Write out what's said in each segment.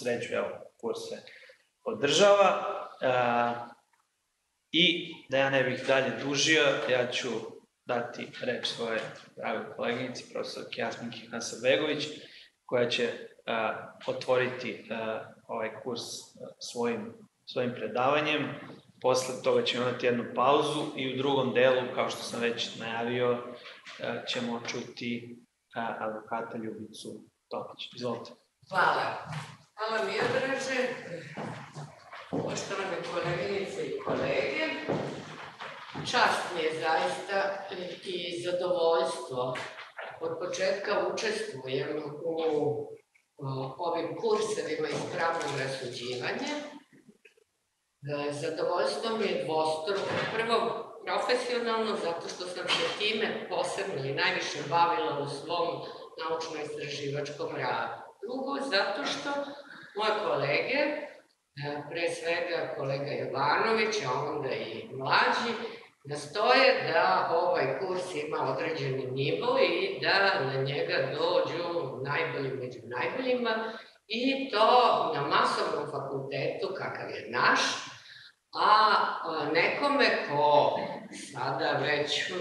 sreću, evo, kurs se održava. I da ja ne bih dalje dužio, ja ću dati reč svoje dragoj koleginici, profesorki Jasminki Hasabegović, koja će a, otvoriti a, ovaj kurs svojim, svojim predavanjem. Posle toga ćemo imati jednu pauzu i u drugom delu, kao što sam već najavio, ćemo čuti advokata Ljubicu Tomić. Izvolite. Hvala. Hvala Miodraže, poštovane koleginice i kolege. Čast mi je zaista i zadovoljstvo. Od početka učestvujem u ovim kursevima iz pravnog rasuđivanja. E, zadovoljstvo mi je dvostruko. Prvo, profesionalno, zato što sam se time posebno i najviše bavila u svom naučno-istraživačkom radu. Drugo, zato što moje kolege, e, pre svega kolega Jovanović, a onda i mlađi, nastoje da ovaj kurs ima određeni nivo i da na njega dođu najbolji među najboljima i to na masovnom fakultetu kakav je naš, a nekome ko sada već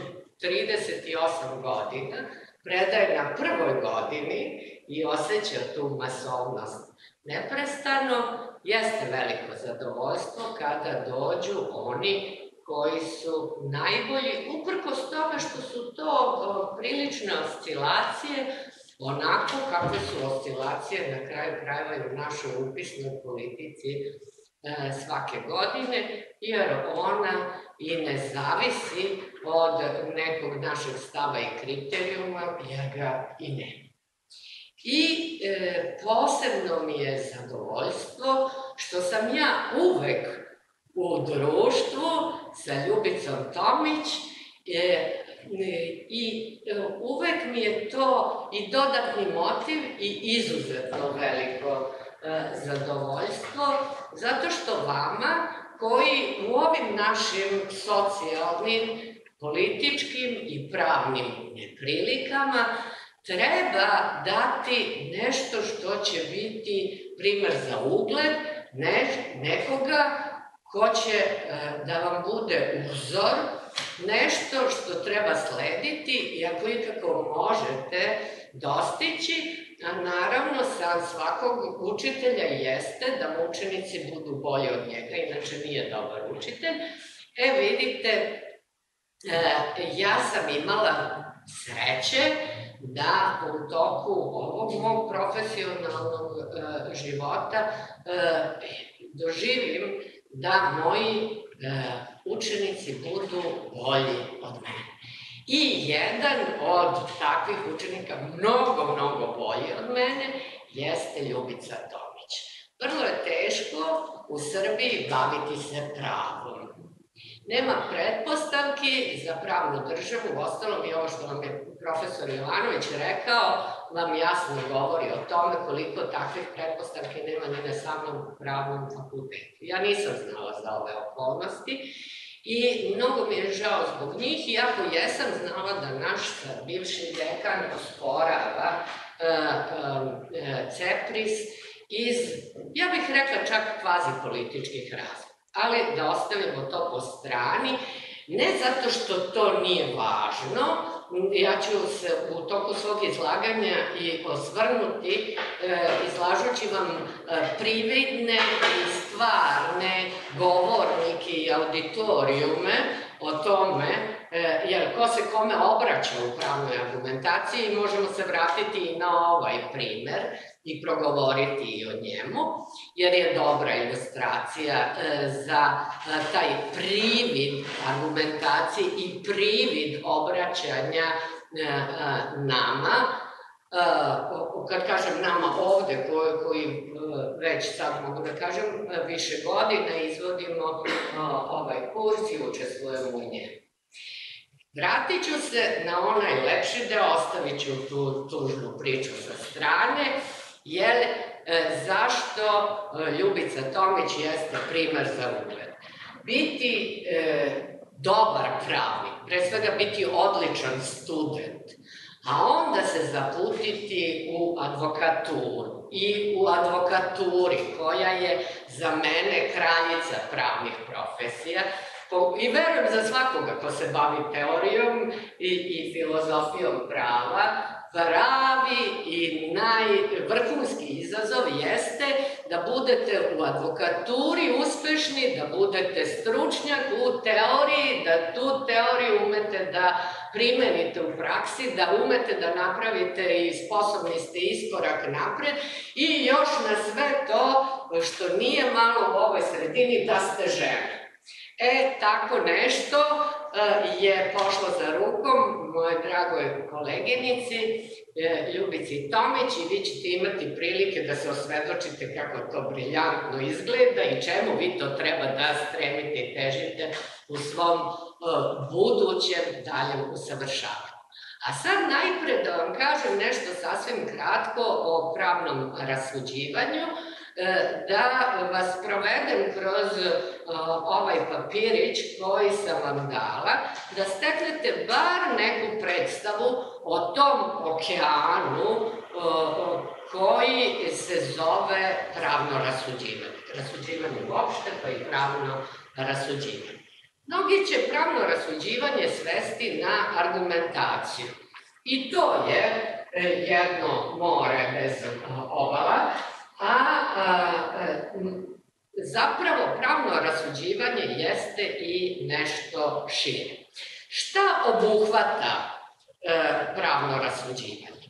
38 godina predaje na prvoj godini i osjeća tu masovnost neprestano, jeste veliko zadovoljstvo kada dođu oni koji su najbolji, uprkos toga što su to prilične oscilacije, onako kakve su oscilacije na kraju krajeva i u našoj upisnoj politici e, svake godine, jer ona i ne zavisi od nekog našeg stava i kriterijuma, jer ga i nema. I e, posebno mi je zadovoljstvo što sam ja uvek u društvu sa Ljubicom Tomić e, i e, uvek mi je to i dodatni motiv i izuzetno veliko e, zadovoljstvo, zato što vama koji u ovim našim socijalnim, političkim i pravnim neprilikama treba dati nešto što će biti primer za ugled ne, nekoga ko će e, da vam bude uzor, nešto što treba slediti i ako ikako možete dostići, a naravno san svakog učitelja jeste da mu učenici budu bolji od njega, inače nije dobar učitelj. E vidite, e, ja sam imala sreće da u toku ovog mog profesionalnog e, života doživim da moji e, učenici budu bolji od mene. I jedan od takvih učenika, mnogo, mnogo bolji od mene, jeste Ljubica Tomić. Vrlo je teško u Srbiji baviti se pravom. Nema pretpostavki za pravnu državu, ostalo mi ovo što vam je profesor Jovanović rekao, vam jasno govori o tome koliko takvih pretpostavki nema ni na samom pravnom fakultetu. Ja nisam znala za ove okolnosti i mnogo mi je žao zbog njih, iako jesam znala da naš bivši dekan osporava uh, uh, CEPRIS iz, ja bih rekla čak kvazi političkih razloga. Ali da ostavimo to po strani, ne zato što to nije važno, ja ću se u toku svog izlaganja i osvrnuti, e, izlažući vam e, prividne i stvarne govornike i auditorijume o tome, jer ko se kome obraća u pravnoj argumentaciji, možemo se vratiti i na ovaj primer i progovoriti i o njemu, jer je dobra ilustracija e, za e, taj privid argumentacije i privid obraćanja e, nama, kad kažem nama ovde, koji, koji već sad mogu da kažem, više godina izvodimo ovaj kurs i učestvujemo u njemu. Vratit ću se na onaj lepši deo, ostavit ću tu tužnu priču sa strane, Jer, e, zašto e, Ljubica Tomić jeste primer za ugled? Biti e, dobar pravnik, pre svega biti odličan student, a onda se zaputiti u advokaturu. I u advokaturi, koja je za mene kraljica pravnih profesija, I verujem za svakoga ko se bavi teorijom i, i filozofijom prava, pravi i najvrhunski izazov jeste da budete u advokaturi uspešni, da budete stručnjak u teoriji, da tu teoriju umete da primenite u praksi, da umete da napravite i sposobni ste iskorak napred i još na sve to što nije malo u ovoj sredini da ste žene. E, tako nešto e, je pošlo za rukom moje dragoj koleginici e, Ljubici Tomić i vi ćete imati prilike da se osvedočite kako to briljantno izgleda i čemu vi to treba da stremite i težite u svom e, budućem daljem usavršavanju. A sad najpre da vam kažem nešto sasvim kratko o pravnom rasuđivanju, da vas provedem kroz e, ovaj papirić koji sam vam dala, da steknete bar neku predstavu o tom okeanu e, koji se zove pravno rasuđivanje. Rasuđivanje uopšte, pa i pravno rasuđivanje. Mnogi će pravno rasuđivanje svesti na argumentaciju. I to je jedno more bez obala, a, a, a zapravo pravno rasuđivanje jeste i nešto šire. Šta obuhvata e, pravno rasuđivanje?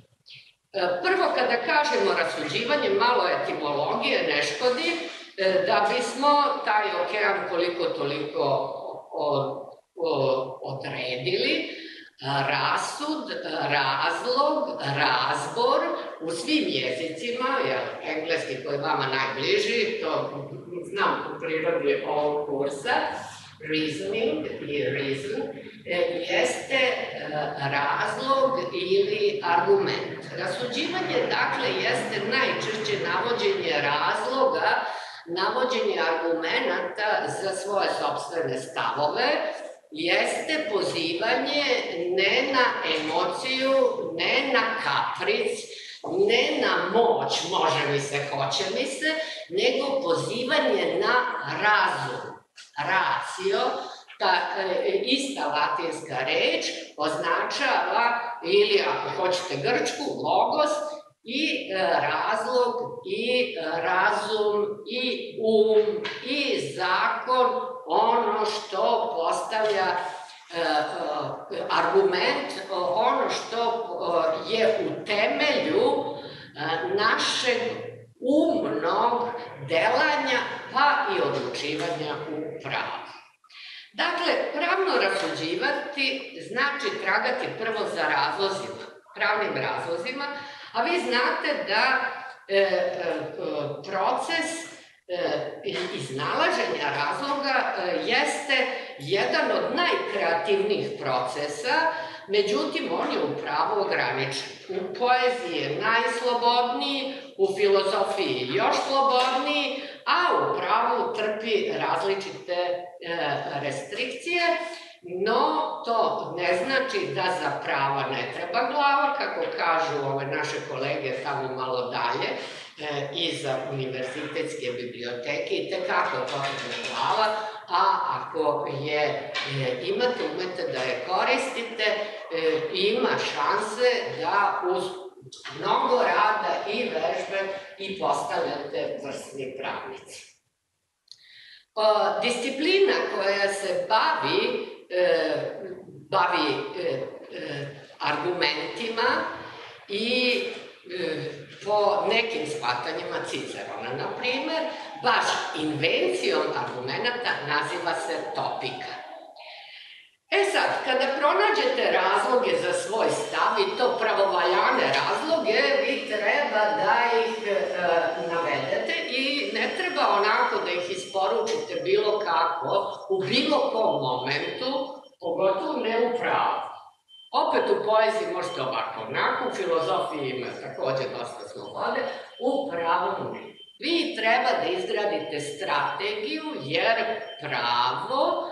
E, prvo, kada kažemo rasuđivanje, malo etimologije ne škodi, e, da bismo taj okean koliko toliko odredili, rasud, razlog, razbor u svim jezicima, jer engleski koji je vama najbliži, to znam u prirodi ovog kursa, reasoning i reason, e, jeste e, razlog ili argument. Rasuđivanje, dakle, jeste najčešće navođenje razloga, navođenje argumenta za svoje sobstvene stavove, jeste pozivanje ne na emociju, ne na kapric, ne na moć, može mi se, hoće mi se, nego pozivanje na razum, racio, ta e, ista latinska reč označava, ili ako hoćete grčku, logos, i e, razlog, i e, razum, i um, i zakon, ono što postavlja e, e, argument, ono što e, je u temelju našeg umnog delanja pa i odlučivanja u pravu. Dakle, pravno rasuđivati znači tragati prvo za razlozima, pravnim razlozima, a vi znate da e, e, proces E, iznalaženja razloga e, jeste jedan od najkreativnijih procesa, međutim on je upravo ograničen. U poeziji je najslobodniji, u filozofiji još slobodniji, a u pravu trpi različite e, restrikcije, no to ne znači da za prava ne treba glava, kako kažu ove naše kolege tamo malo dalje, e, iza univerzitetske biblioteke i tekako potrebna glava, a ako je e, imate, umete da je koristite, e, ima šanse da uz mnogo rada i vežbe i postavljate vrsni pravnici. Disciplina koja se bavi, bavi argumentima i po nekim shvatanjima Cicerona, na primer, baš invencijom argumenta naziva se topika. E sad, kada pronađete razloge za svoj stav i to pravovaljane razloge, vi treba da ih e, navedete i ne treba onako da ih isporučite bilo kako, u bilo kom momentu, pogotovo ne u pravu. Opet u poeziji možete ovako, onako, u filozofiji ima takođe dosta slobode, u pravu ne. Vi treba da izgradite strategiju, jer pravo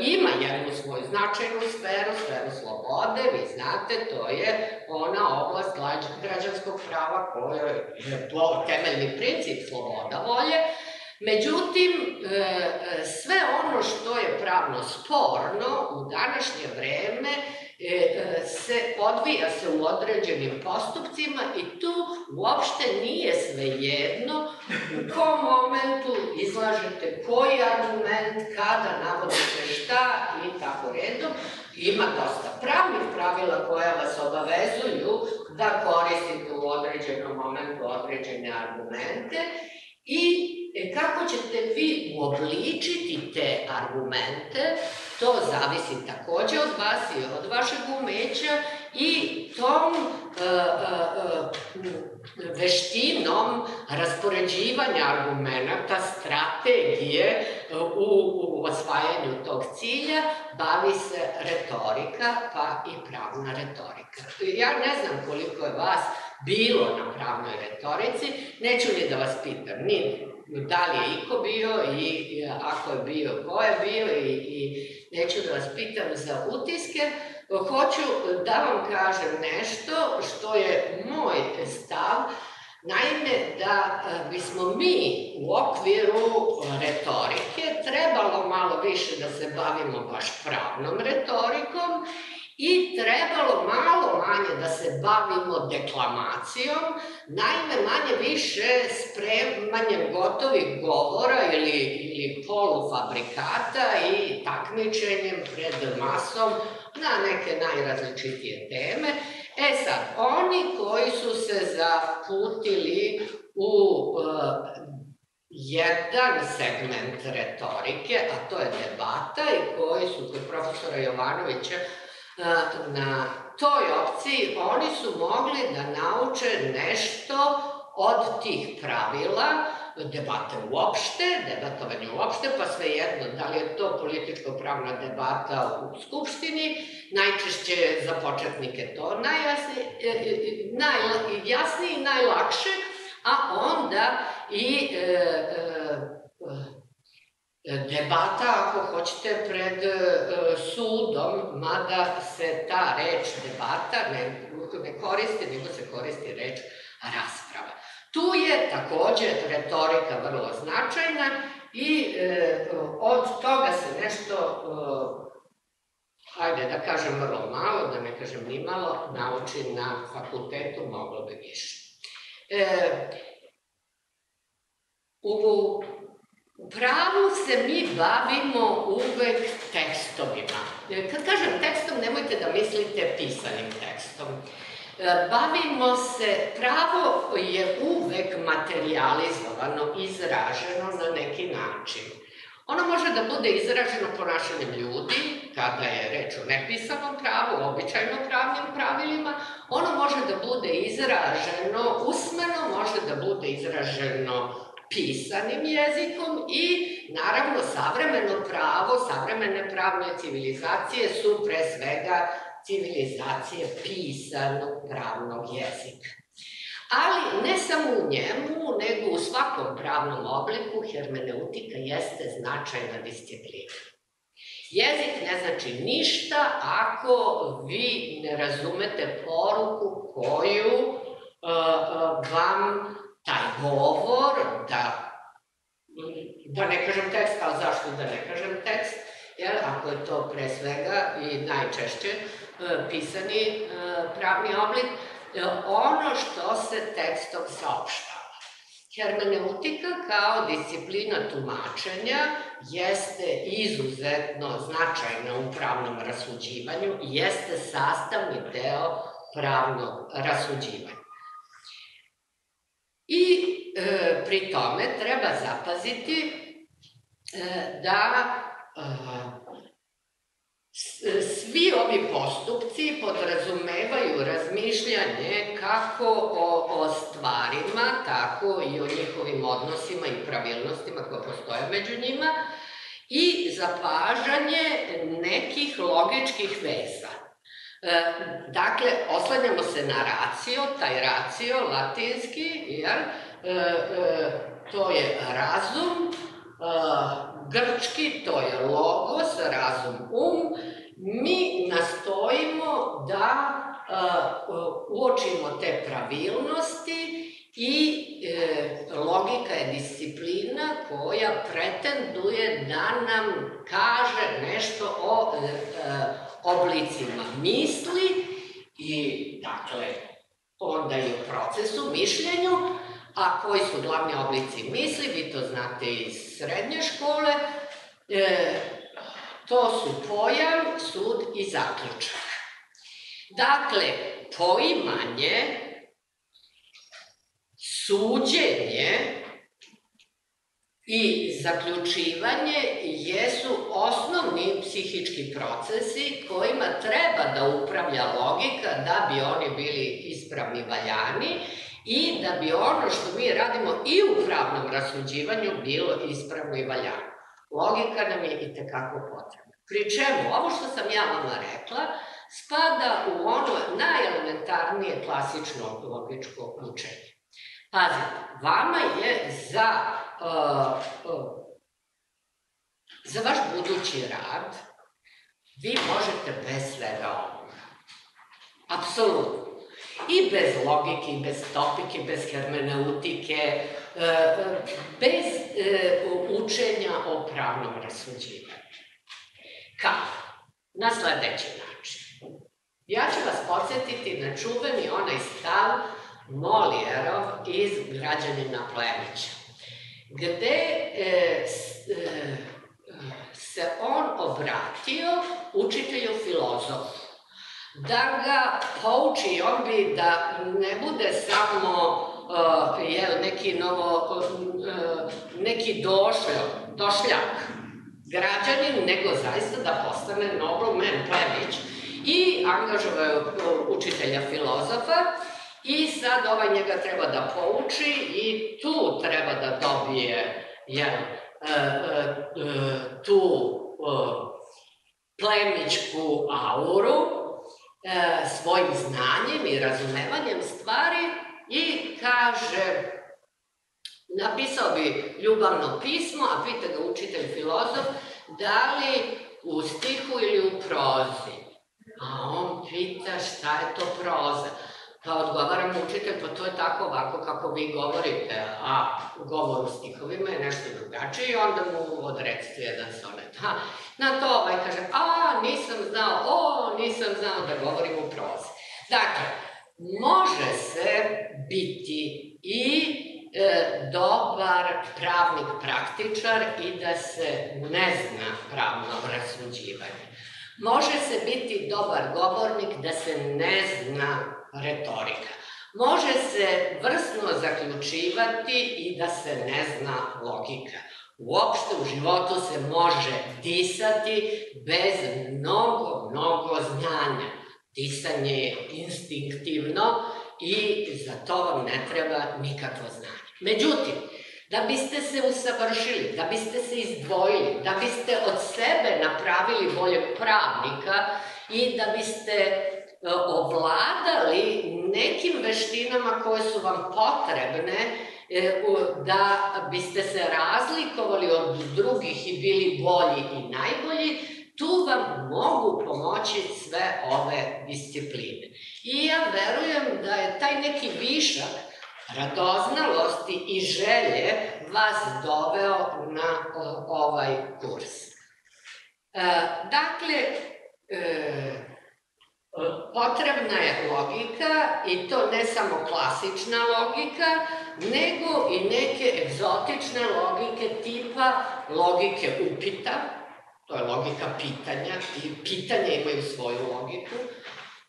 ima jednu svoju značajnu sferu, sferu slobode, vi znate, to je ona oblast građanskog prava koja je temeljni princip sloboda volje, Međutim, e, sve ono što je pravno sporno u današnje vreme e, se odvija se u određenim postupcima i tu uopšte nije svejedno u kom momentu izlažete koji argument, kada navodite šta i tako redom. Ima dosta pravnih pravila koja vas obavezuju da koristite u određenom momentu određene argumente i E, kako ćete vi uobličiti te argumente, to zavisi takođe od vas i od vašeg umeća i tom e, e, e, veštinom raspoređivanja argumenta, strategije u, u osvajanju tog cilja, bavi se retorika, pa i pravna retorika. Ja ne znam koliko je vas bilo na pravnoj retorici, neću ni da vas pitam, ni da li je iko bio i, i ako je bio, ko je bio i, i neću da vas pitam za utiske, hoću da vam kažem nešto što je moj stav, Naime, da bismo mi u okviru retorike trebalo malo više da se bavimo baš pravnom retorikom i trebalo malo manje da se bavimo deklamacijom, naime manje više spremanjem gotovih govora ili, ili polufabrikata i takmičenjem pred masom na neke najrazličitije teme. E sad, oni koji su se zaputili u uh, jedan segment retorike, a to je debata i koji su kod profesora Jovanovića na toj opciji oni su mogli da nauče nešto od tih pravila, debate uopšte, debatovanje uopšte, pa svejedno, da li je to političko-pravna debata u Skupštini, najčešće za početnike to najjasnije, najjasnije i najlakše, a onda i e, e, debata, ako hoćete, pred e, sudom, mada se ta reč debata ne, ne koristi, nego se koristi reč rasprava. Tu je takođe retorika vrlo značajna i e, od toga se nešto, hajde da kažem vrlo malo, da ne kažem ni malo, nauči na fakultetu, moglo bi više. E, u U pravu se mi bavimo uvek tekstovima. E, kad kažem tekstom, nemojte da mislite pisanim tekstom. E, bavimo se, pravo je uvek materializovano, izraženo na neki način. Ono može da bude izraženo ponašanjem ljudi, kada je reč o nepisanom pravu, običajno pravnim pravilima. Ono može da bude izraženo usmeno, može da bude izraženo pisanim jezikom i naravno savremeno pravo, savremene pravne civilizacije su pre svega civilizacije pisanog pravnog jezika. Ali ne samo u njemu, nego u svakom pravnom obliku hermeneutika jeste značajna disciplina. Jezik ne znači ništa ako vi ne razumete poruku koju uh, uh, vam taj govor, da, da ne kažem tekst, ali zašto da ne kažem tekst, jer ako je to pre svega i najčešće e, pisani e, pravni oblik, e, ono što se tekstom saopštava. Hermeneutika kao disciplina tumačenja jeste izuzetno značajna u pravnom rasuđivanju i jeste sastavni deo pravnog rasuđivanja. I e, pri tome treba zapaziti e, da e, svi ovi postupci podrazumevaju razmišljanje kako o, o stvarima, tako i o njihovim odnosima i pravilnostima koje postoje među njima i zapažanje nekih logičkih veza. E, dakle, oslanjamo se na racio, taj racio latinski, jel? E, e, to je razum, grčki, to je logos, razum, um, mi nastojimo da uočimo te pravilnosti i e, logika je disciplina koja pretenduje da nam kaže nešto o e, oblicima misli i dakle onda i o procesu, mišljenju, a koji su glavni oblici misli, vi to znate iz srednje škole, e, to su pojam, sud i zaključak. Dakle, poimanje, suđenje i zaključivanje jesu osnovni psihički procesi kojima treba da upravlja logika da bi oni bili ispravni valjani i da bi ono što mi radimo i u pravnom rasuđivanju bilo ispravno i valjano. Logika nam je i tekako potrebna. Pri čemu, ovo što sam ja vama rekla, spada u ono najelementarnije klasično logičko učenje. Pazite, vama je za, uh, uh, za vaš budući rad, vi možete bez svega ovoga. Apsolutno. I bez logike, i bez topike, bez hermeneutike, uh, bez uh, učenja o pravnom rasuđivanju. Kako? Na sledeći način. Ja ću vas podsjetiti na čuveni onaj stav Molijerov iz Građanina Plemića, gde e, e, se on obratio učitelju filozofu, da ga pouči, on bi da ne bude samo uh, jel, neki novo, uh, neki došljak, došljak građanin, nego zaista da postane nobleman plemić, i angažovao učitelja filozofa i sad ovaj njega treba da pouči i tu treba da dobije jel, e, e, e, tu plemičku auru svojim znanjem i razumevanjem stvari i kaže napisao bi ljubavno pismo, a pita ga učitelj filozof, da li u stihu ili u prozi. A on pita šta je to proza. Pa odgovaram učitelj, pa to je tako ovako kako vi govorite, a u stihovima je nešto drugačije i onda mu odrecite jedan sonet. Ha. Na to ovaj kaže, a nisam znao, o, nisam znao da govorim u prozi. Dakle, može se biti i e, dobar pravnik praktičar i da se ne zna pravno rasuđivanje. Može se biti dobar govornik da se ne zna retorika. Može se vrsno zaključivati i da se ne zna logika. Uopšte u životu se može disati bez mnogo, mnogo znanja. Disanje je instinktivno i za to vam ne treba nikakvo znanje. Međutim, da biste se usavršili, da biste se izdvojili, da biste od sebe napravili boljeg pravnika i da biste ovladali nekim veštinama koje su vam potrebne e, da biste se razlikovali od drugih i bili bolji i najbolji, tu vam mogu pomoći sve ove discipline. I ja verujem da je taj neki višak radoznalosti i želje vas doveo na ovaj kurs. E, dakle, e, potrebna je logika i to ne samo klasična logika, nego i neke egzotične logike tipa logike upita, to je logika pitanja i pitanja imaju svoju logiku,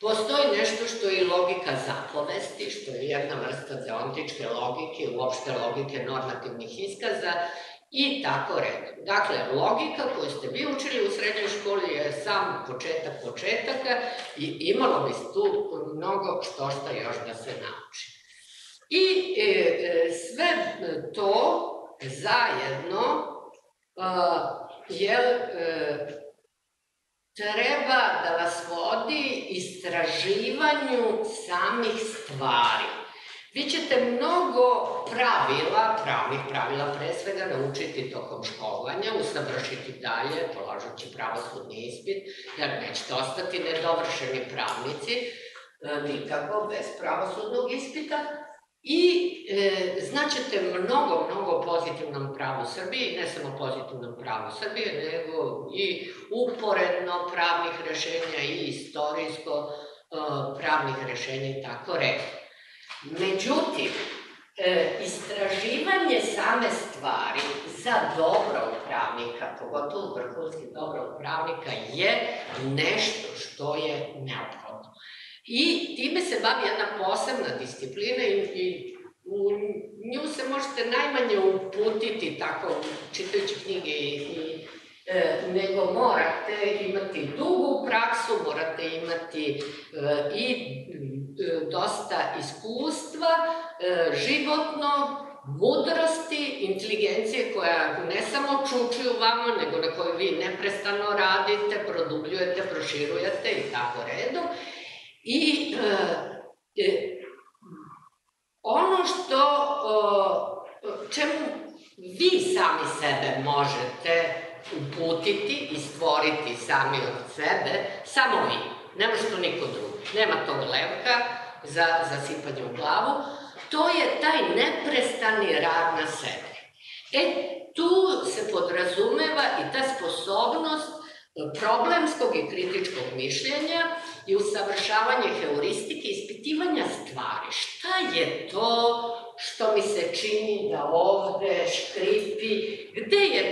Postoji nešto što je logika zapovesti, što je jedna vrsta deontičke logike, uopšte logike normativnih iskaza i tako redom. Dakle, logika koju ste vi učili u srednjoj školi je sam početak početaka i imalo bi tu mnogo što šta još da se nauči. I e, e sve to zajedno uh, je e, treba da vas vodi istraživanju samih stvari. Vi ćete mnogo pravila, pravnih pravila pre svega, naučiti tokom školovanja, usavršiti dalje, polažući pravosudni ispit, jer nećete ostati nedovršeni pravnici, e, nikako bez pravosudnog ispita, I e, znaćete mnogo, mnogo pozitivnom pravu Srbije, ne samo pozitivnom pravu Srbije, nego i uporedno pravnih rešenja i istorijsko e, pravnih rešenja i tako redno. Međutim, e, istraživanje same stvari za dobrog pravnika, pogotovo vrhunski dobrog pravnika, je nešto što je neophodno. I time se bavi jedna posebna disciplina i, i u nju se možete najmanje uputiti tako, čitajući knjige i, e, nego morate imati dugu praksu, morate imati e, i dosta iskustva, e, životno, mudrosti, inteligencije koja ne samo čučuju vama, nego na kojoj vi neprestano radite, produbljujete, proširujete i tako redom. I e, e, ono što, e, čemu vi sami sebe možete uputiti i stvoriti sami od sebe, samo vi, ne može to niko drugi. Nema tog levka za, za sipanje u glavu, to je taj neprestani rad na sebe. E, tu se podrazumeva i ta sposobnost problemskog i kritičkog mišljenja i usavršavanje heuristike, ispitivanja stvari. Šta je to što mi se čini da ovde škripi,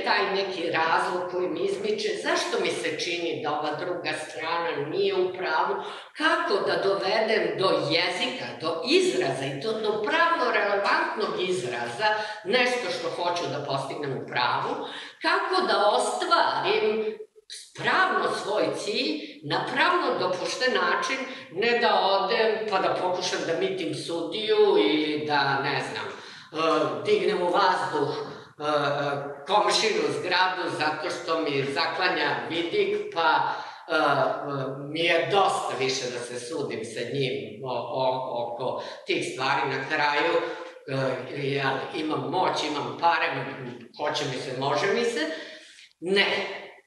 taj neki razlog koji mi izmiče, zašto mi se čini da ova druga strana nije u pravu, kako da dovedem do jezika, do izraza i do, do pravno relevantnog izraza nešto što hoću da postignem u pravu, kako da ostvarim pravno svoj cilj na pravno dopušten način, ne da odem pa da pokušam da mitim sudiju ili da, ne znam, e, dignem u vazduh komšinu zgradu zato što mi zaklanja vidik, pa e, mi je dosta više da se sudim sa njim oko tih stvari na kraju, ja imam moć, imam pare, hoće mi se, može mi se. Ne,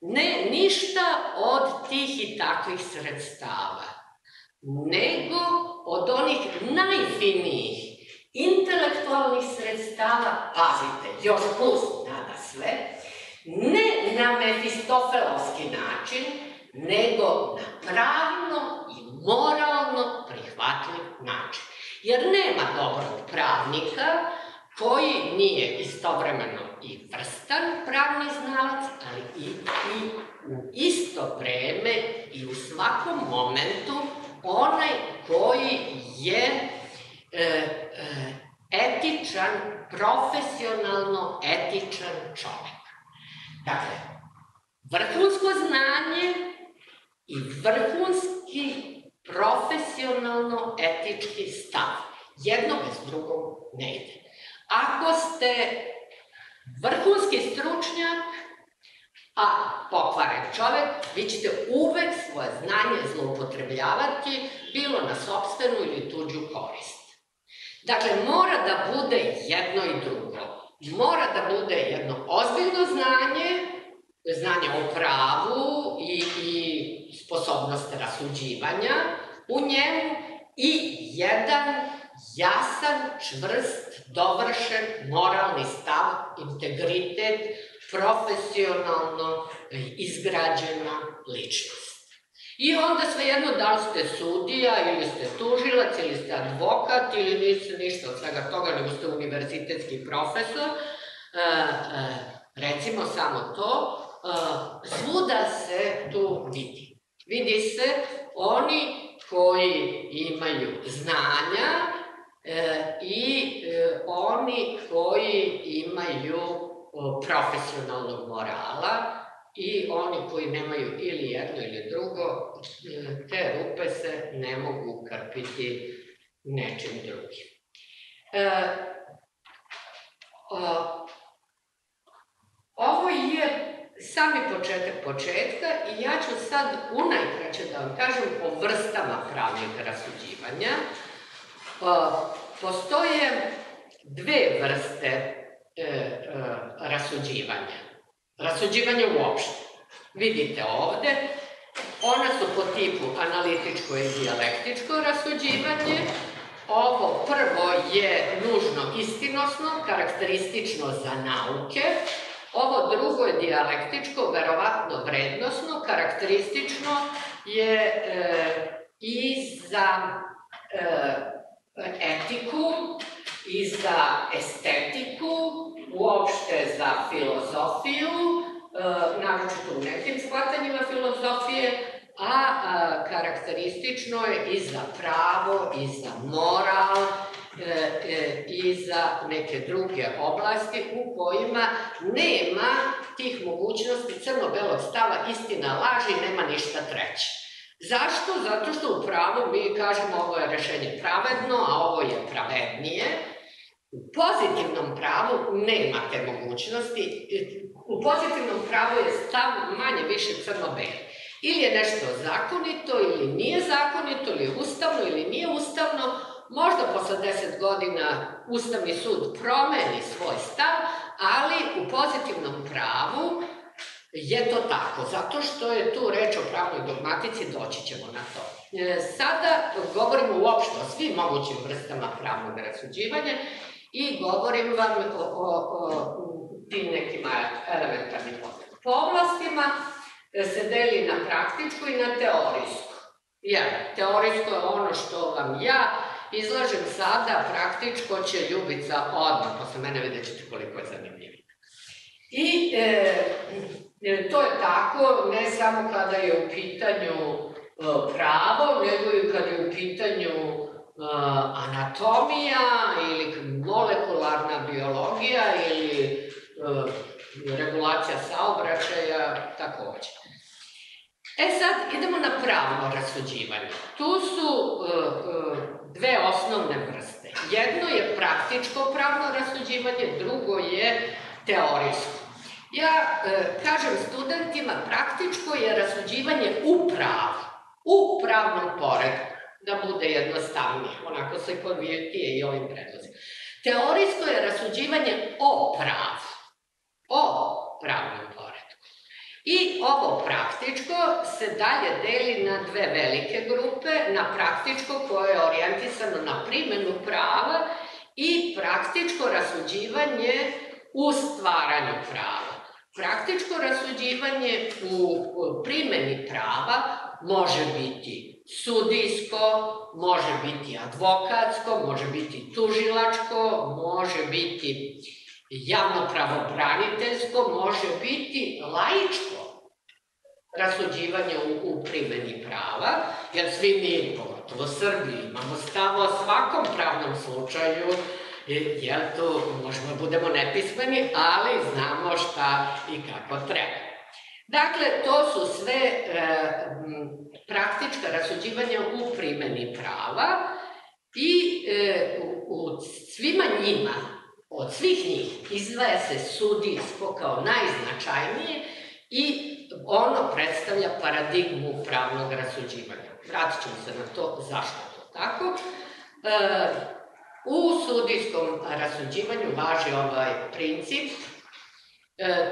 ne ništa od tih i takvih sredstava, nego od onih najfinijih intelektualnih sredstava, pazite, još plus nada sve, ne na mefistofelovski način, nego na pravno i moralno prihvatljiv način. Jer nema dobrog pravnika koji nije istovremeno i vrstan pravni znalac, ali i, i u isto vreme i u svakom momentu onaj koji je etičan, profesionalno etičan čovek. Dakle, vrhunsko znanje i vrhunski profesionalno etički stav. Jedno bez drugog ne ide. Ako ste vrhunski stručnjak, a pokvaren čovek, vi ćete uvek svoje znanje zloupotrebljavati, bilo na sobstvenu ili tuđu korist. Dakle, mora da bude jedno i drugo. Mora da bude jedno ozbiljno znanje, znanje o pravu i, i sposobnost rasuđivanja u njemu i jedan jasan, čvrst, dovršen moralni stav, integritet, profesionalno izgrađena ličnost. I onda svejedno da li ste sudija ili ste tužilac ili ste advokat ili niste ništa od svega toga, nego ste univerzitetski profesor, e, e, recimo samo to, e, svuda se tu vidi. Vidi se oni koji imaju znanja, e, i e, oni koji imaju profesionalnog morala i oni koji nemaju ili jedno ili drugo, e, te rupe se ne mogu krpiti nečim drugim. E, o, ovo je sami početak početka i ja ću sad unajkraće da vam kažem o vrstama pravnih rasuđivanja. postoje dve vrste e, e, rasuđivanja. Rasuđivanje uopšte. Vidite ovde, ona su po tipu analitičko i dijalektičko rasuđivanje. Ovo prvo je nužno istinosno, karakteristično za nauke. Ovo drugo je dijalektičko, verovatno vrednosno, karakteristično je e, i za e, etiku, i za estetiku, uopšte za filozofiju, e, naročito u nekim shvatanjima filozofije, a, a karakteristično je i za pravo, i za moral, e, e, i za neke druge oblasti u kojima nema tih mogućnosti crno-belog stava istina laži, nema ništa treće. Zašto? Zato što u pravu mi kažemo ovo je rešenje pravedno, a ovo je pravednije. U pozitivnom pravu nemate mogućnosti. U pozitivnom pravu je stav manje više crno-beli. Ili je nešto zakonito, ili nije zakonito, ili je ustavno, ili nije ustavno. Možda posle 10 godina Ustavni sud promeni svoj stav, ali u pozitivnom pravu je to tako, zato što je tu reč o pravnoj dogmatici, doći ćemo na to. E, sada govorimo uopšte o svim mogućim vrstama pravnog rasuđivanja i govorim vam o, o, o tim nekim elementarnim Po oblastima se deli na praktičku i na teorijsku. Ja, teorijsko je ono što vam ja izlažem sada, praktičko će Ljubica odmah, posle mene vidjet ćete koliko je zanimljivo. I e, e, to je tako ne samo kada je u pitanju e, pravo, nego i kada je u pitanju anatomija ili molekularna biologija ili e, regulacija saobraćaja takođe. E sad idemo na pravno rasuđivanje. Tu su e, e, dve osnovne vrste. Jedno je praktičko pravno rasuđivanje, drugo je teorijsko. Ja kažem studentima, praktičko je rasuđivanje u pravu, u pravnom poredku, da bude jednostavnije, onako se konvijetije i ovim predlozima. Teorijsko je rasuđivanje o pravu, o pravnom poredku. I ovo praktičko se dalje deli na dve velike grupe, na praktičko koje je orijentisano na primenu prava i praktičko rasuđivanje u stvaranju prava. Praktičko rasuđivanje u primeni prava može biti sudijsko, može biti advokatsko, može biti tužilačko, može biti javnopravobraniteljsko, može biti laičko rasuđivanje u, u primeni prava, jer svi mi, pogotovo Srbi, imamo stav o svakom pravnom slučaju jel tu možemo da budemo nepismeni, ali znamo šta i kako treba. Dakle, to su sve e, praktička rasuđivanja u primeni prava i e, u, u svima njima, od svih njih, izdvaja se sudijsko kao najznačajnije i ono predstavlja paradigmu pravnog rasuđivanja. Vratit ćemo se na to zašto to tako. E, U sudijskom rasuđivanju važi ovaj princip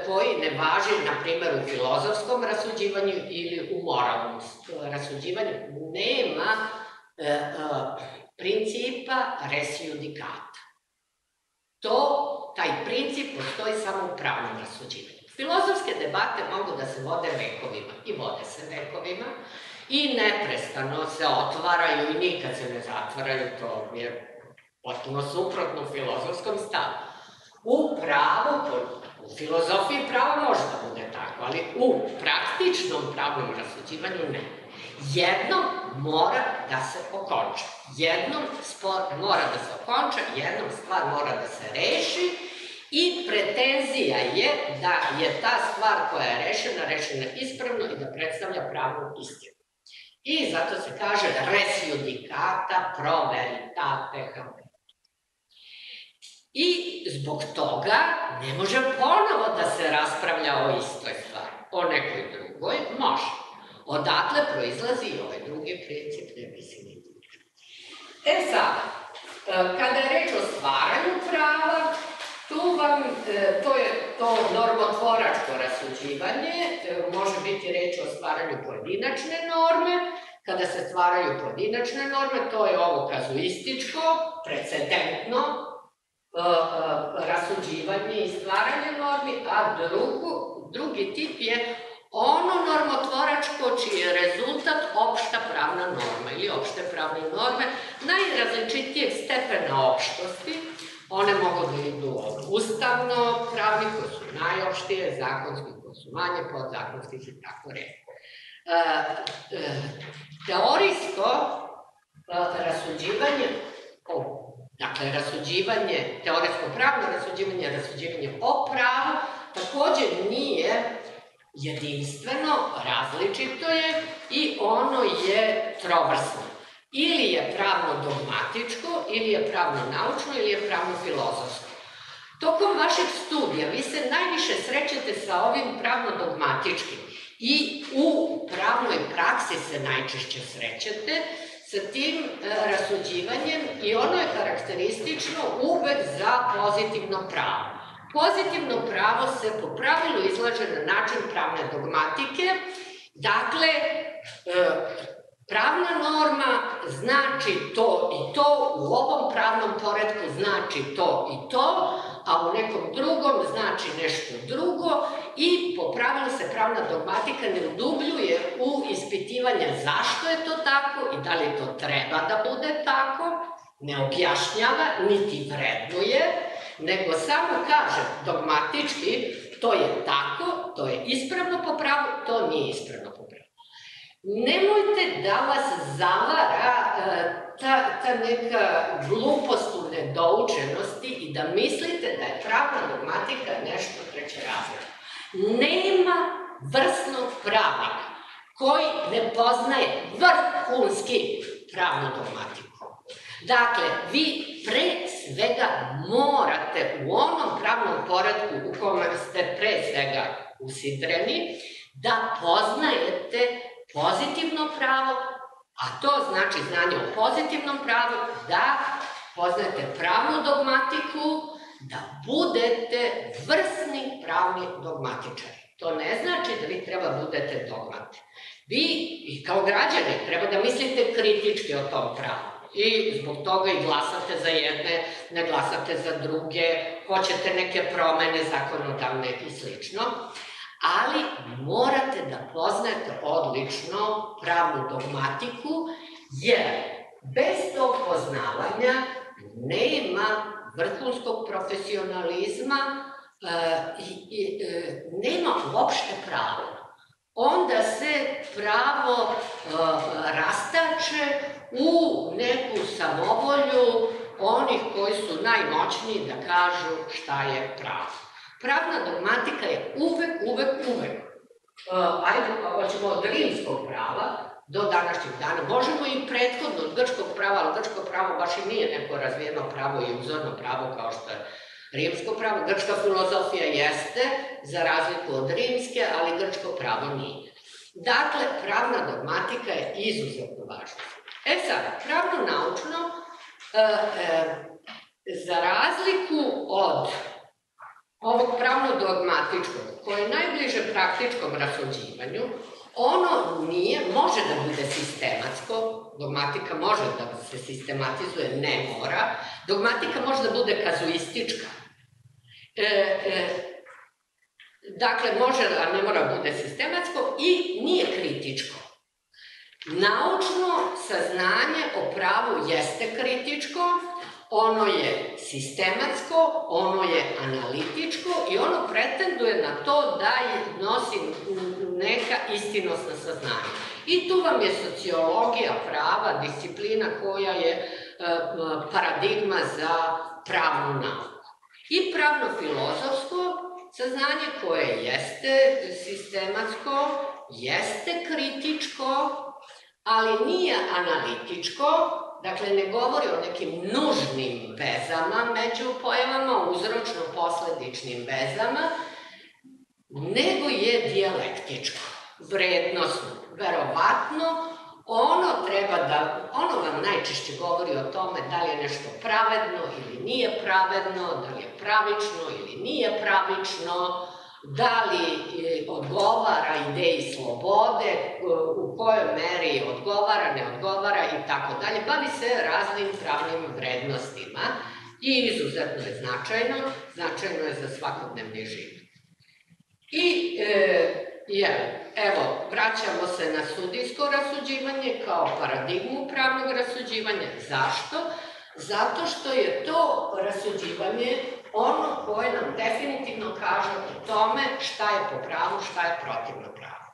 koji ne važi, na primjer, u filozofskom rasuđivanju ili u moralnom rasuđivanju. Nema e, e, principa res judicata. To, taj princip postoji samo u pravnom rasuđivanju. Filozofske debate mogu da se vode vekovima i vode se vekovima i neprestano se otvaraju i nikad se ne zatvaraju, to je potpuno suprotno filozofskom stavu. U pravu, u filozofiji prava može da bude tako, ali u praktičnom pravnom rasuđivanju ne. Jednom mora da se okonča. Jednom spor mora da se okonča, jednom stvar mora da se reši i pretenzija je da je ta stvar koja je rešena, rešena ispravno i da predstavlja pravnu istinu. I zato se kaže res judicata pro veritate. I zbog toga ne može ponovo da se raspravlja o istoj stvari. O nekoj drugoj može. Odatle proizlazi i ovaj drugi princip nepisini E sad, Kada je reč o stvaranju prava, tu vam, e, to je to normotvoračko rasuđivanje, e, može biti reč o stvaranju pojedinačne norme, kada se stvaraju pojedinačne norme, to je ovo kazuističko, precedentno, rasuđivanje i stvaranje normi, a drugu, drugi tip je ono normotvoračko čiji je rezultat opšta pravna norma ili opšte pravne norme najrazličitijeg stepena opštosti. One mogu da idu od ustavno pravni koji su najopštije, zakonski koji su manje, podzakonskih i tako re. E, e, teorijsko e, rasuđivanje o Dakle, rasuđivanje, teoretsko pravno rasuđivanje, rasuđivanje o pravu, takođe nije jedinstveno, različito je i ono je trovrsno. Ili je pravno dogmatičko, ili je pravno naučno, ili je pravno filozofsko. Tokom vašeg studija vi se najviše srećete sa ovim pravno dogmatičkim i u pravnoj praksi se najčešće srećete sa tim e, rasuđivanjem i ono je karakteristično uvek za pozitivno pravo. Pozitivno pravo se po pravilu izlaže na način pravne dogmatike, dakle, e, pravna norma znači to i to, u ovom pravnom poredku znači to i to, a u nekom drugom znači nešto drugo i po pravilu se pravna dogmatika ne udubljuje u ispitivanje zašto je to tako i da li to treba da bude tako, ne objašnjava, niti vrednuje, nego samo kaže dogmatički to je tako, to je ispravno po pravu, to nije ispravno. Nemojte da vas zavara e, ta, ta neka glupost u nedoučenosti i da mislite da je pravna dogmatika nešto treće razreda. Nema vrsnog pravnika koji ne poznaje vrhunski pravnu dogmatiku. Dakle, vi pre svega morate u onom pravnom poradku u kome ste pre svega usidreni, da poznajete pozitivno pravo, a to znači znanje o pozitivnom pravu, da poznate pravnu dogmatiku, da budete vrsni pravni dogmatičari. To ne znači da vi treba budete dogmati. Vi, i kao građani, treba da mislite kritički o tom pravu. I zbog toga i glasate za jedne, ne glasate za druge, hoćete neke promene zakonodavne i slično ali morate da poznate odlično pravnu dogmatiku, jer bez tog poznavanja nema vrhunskog profesionalizma e, i, e, nema uopšte pravo. Onda se pravo e, rastače u neku samovolju onih koji su najmoćniji da kažu šta je pravo. Pravna dogmatika je uvek, uvek, uvek. Uh, ajde, hoćemo od rimskog prava do današnjeg dana. Možemo i prethodno od grčkog prava, ali grčko pravo baš i nije neko razvijeno pravo i uzorno pravo kao što je rimsko pravo. Grčka filozofija jeste, za razliku od rimske, ali grčko pravo nije. Dakle, pravna dogmatika je izuzetno važna. E sad, pravno naučno, e, e, za razliku od ovog pravno-dogmatičkog, koje je najbliže praktičkom rasuđivanju, ono nije, može da bude sistematsko, dogmatika može da se sistematizuje, ne mora, dogmatika može da bude kazuistička. E, e, dakle, može, a ne mora da bude sistematsko i nije kritičko. Naučno saznanje o pravu jeste kritičko, ono je sistematsko, ono je analitičko i ono pretenduje na to da nosi neka istinosna saznanja. I tu vam je sociologija prava, disciplina koja je e, paradigma za pravnu nauku. I pravno-filozofsko saznanje koje jeste sistematsko, jeste kritičko, ali nije analitičko, Dakle, ne govori o nekim nužnim vezama među pojavama, uzročno-posledičnim vezama, nego je dijalektičko, vrednostno. Verovatno, ono treba da, ono vam najčešće govori o tome da li je nešto pravedno ili nije pravedno, da li je pravično ili nije pravično, da li odgovara ideji slobode, u kojoj meri odgovara, ne odgovara i tako dalje. Bavi se raznim pravnim vrednostima i izuzetno je značajno, značajno je za svakodnevni život. I, e, evo, vraćamo se na sudijsko rasuđivanje kao paradigmu pravnog rasuđivanja. Zašto? Zato što je to rasuđivanje ono koje nam definitivno kaže o tome šta je po pravu, šta je protivno pravu.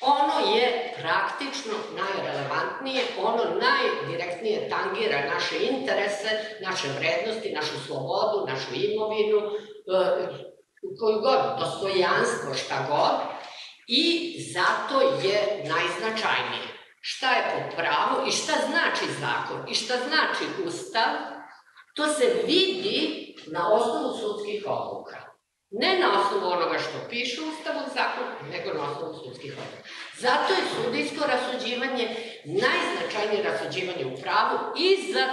Ono je praktično najrelevantnije, ono najdirektnije tangira naše interese, naše vrednosti, našu slobodu, našu imovinu, e, koju god, dostojanstvo, šta god, i zato je najznačajnije. Šta je po pravu i šta znači zakon i šta znači ustav, to se vidi na osnovu sudskih odluka. Ne na osnovu onoga što piše u Ustavu zakon, nego na osnovu sudskih odluka. Zato je sudijsko rasuđivanje najznačajnije rasuđivanje u pravu i za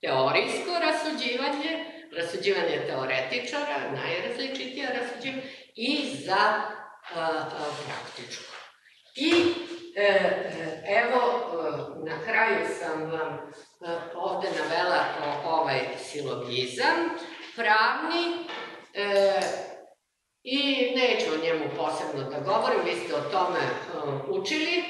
teorijsko rasuđivanje, rasuđivanje teoretičara, najrazličitije rasuđivanje, i za a, a, praktičko. I e, e evo, e, na kraju sam vam ovde navela ovaj silogizam, pravni, e, i neću o njemu posebno da govorim, vi ste o tome uh, učili,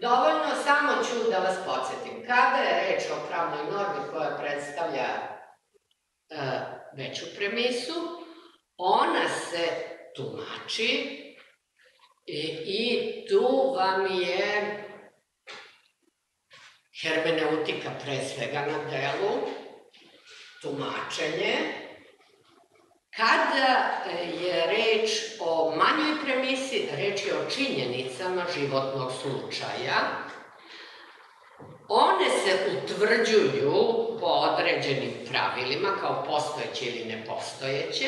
dovoljno samo ću da vas podsjetim. Kada je reč o pravnoj normi koja predstavlja uh, veću premisu, ona se tumači i, i tu vam je hermeneutika pre svega na delu, tumačenje. Kada je reč o manjoj premisi, reč je o činjenicama životnog slučaja, one se utvrđuju po određenim pravilima, kao postojeće ili nepostojeće,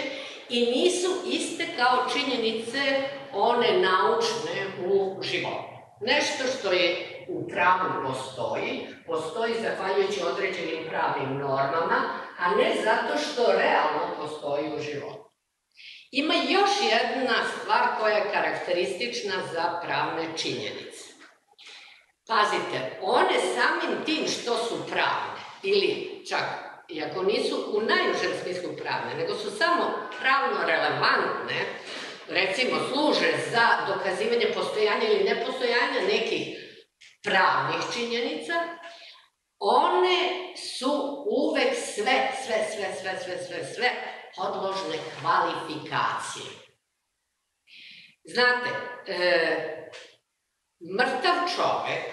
i nisu iste kao činjenice one naučne u životu. Nešto što je u pravu postoji, postoji zahvaljujući određenim pravnim normama, a ne zato što realno postoji u životu. Ima još jedna stvar koja je karakteristična za pravne činjenice. Pazite, one samim tim što su pravne, ili čak, iako nisu u najužem smislu pravne, nego su samo pravno relevantne, recimo služe za dokazivanje postojanja ili nepostojanja nekih pravnih činjenica, one su uvek sve, sve, sve, sve, sve, sve, sve podložne kvalifikacije. Znate, e, mrtav čovek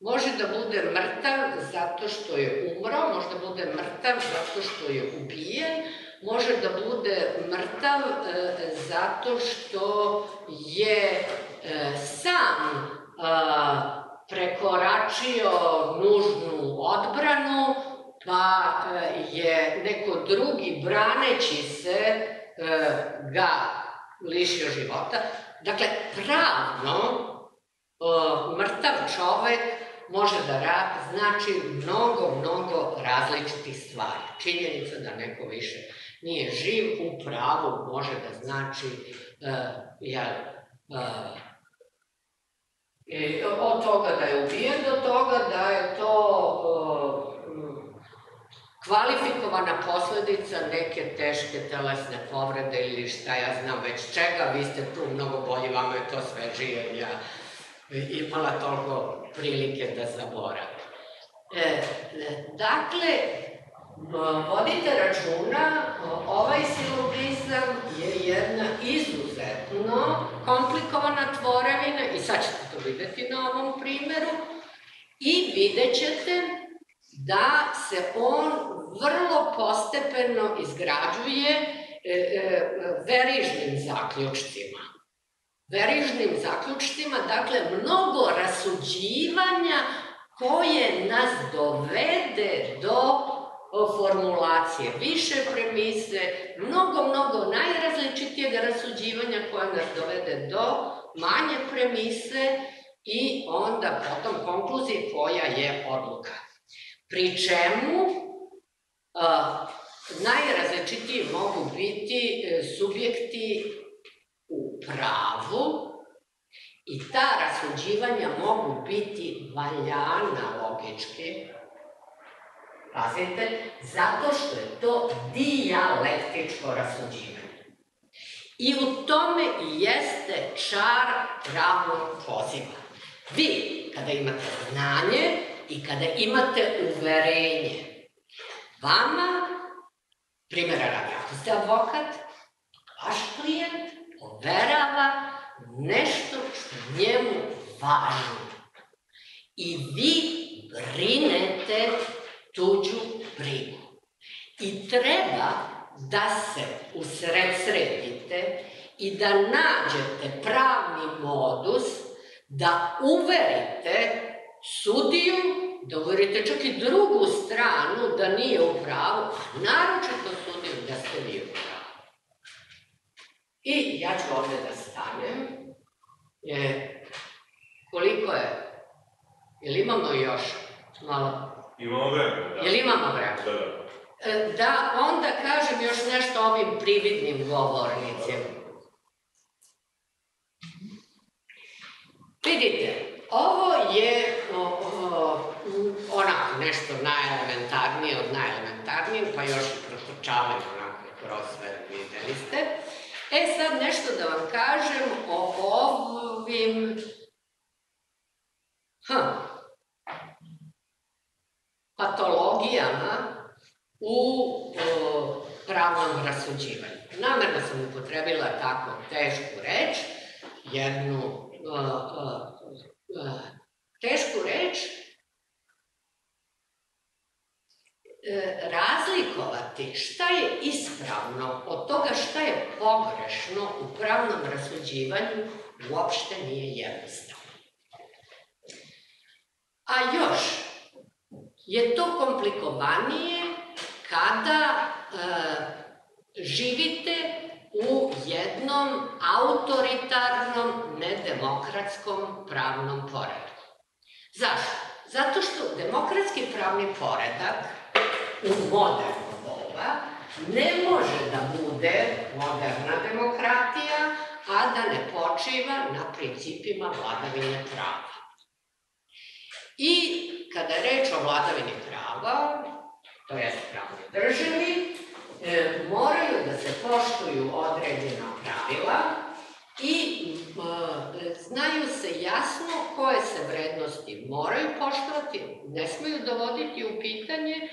može da bude mrtav zato što je umro, može da bude mrtav zato što je ubijen, može da bude mrtav e, zato što je e, sam e, prekoračio nužnu odbranu, pa e, je neko drugi braneći se e, ga lišio života. Dakle, pravno mrtav čovek može da znači mnogo, mnogo različitih stvari. Činjenica da neko više nije živ u pravu može da znači uh, ja, I od toga da je ubijen do toga da je to uh, kvalifikovana posledica neke teške telesne povrede ili šta ja znam već čega, vi ste tu mnogo bolji, vama je to svežije, ja imala toliko prilike da zaboravim. E, dakle, vodite računa, ovaj silogizam je jedna izuzetno komplikovana tvorevina i sad ćete to videti na ovom primeru i vidjet ćete da se on vrlo postepeno izgrađuje e, e, verižnim zaključcima. Verižnim zaključcima, dakle, mnogo rasuđivanja koje nas dovede do formulacije, više premise, mnogo, mnogo najrazličitijeg rasuđivanja koje nas dovede do manje premise i onda potom konkluzije koja je odluka. Pri čemu najrazličitiji mogu biti e, subjekti u pravu i ta rasuđivanja mogu biti valjana logički, pazite, zato što je to dijalektičko rasuđivanje. I u tome i jeste čar pravnog poziva. Vi, kada imate znanje i kada imate uverenje, vama, primjera radi, ako ste advokat, vaš klijent overava nešto što njemu važno. I vi brinete tuđu brigu. I treba da se usredsredite i da nađete pravni modus da uverite sudiju, da uverite čak i drugu stranu da nije u pravu, a naročito sudiju da ste vi u pravu. I ja ću ovde da stanem. Je, koliko je? Jel imamo još malo? Imamo vremena, da. Jel imamo vremena? Da, da. E, Da onda kažem još nešto ovim prividnim govornicima. Vidite, ovo je o, o, onako nešto najelementarnije od najelementarnije, pa još i protočavaju onako kroz sve, videli ste. E sad nešto da vam kažem o ovim... Hm, patologijama u pravnom rasuđivanju. Namerno sam upotrebila tako tešku reč, jednu tešku reč, e, razlikovati šta je ispravno od toga šta je pogrešno u pravnom rasuđivanju uopšte nije jednostavno. A još je to komplikovanije kada e, živite u jednom autoritarnom, nedemokratskom pravnom poredku. Zašto? Zato što demokratski pravni poredak u moderno doba ne može da bude moderna demokratija, a da ne počiva na principima vladavine prava. I kada je reč o vladavini prava, to je pravnoj državi, e, moraju da se poštuju određena pravila i e, znaju se jasno koje se vrednosti moraju poštovati, ne smiju dovoditi u pitanje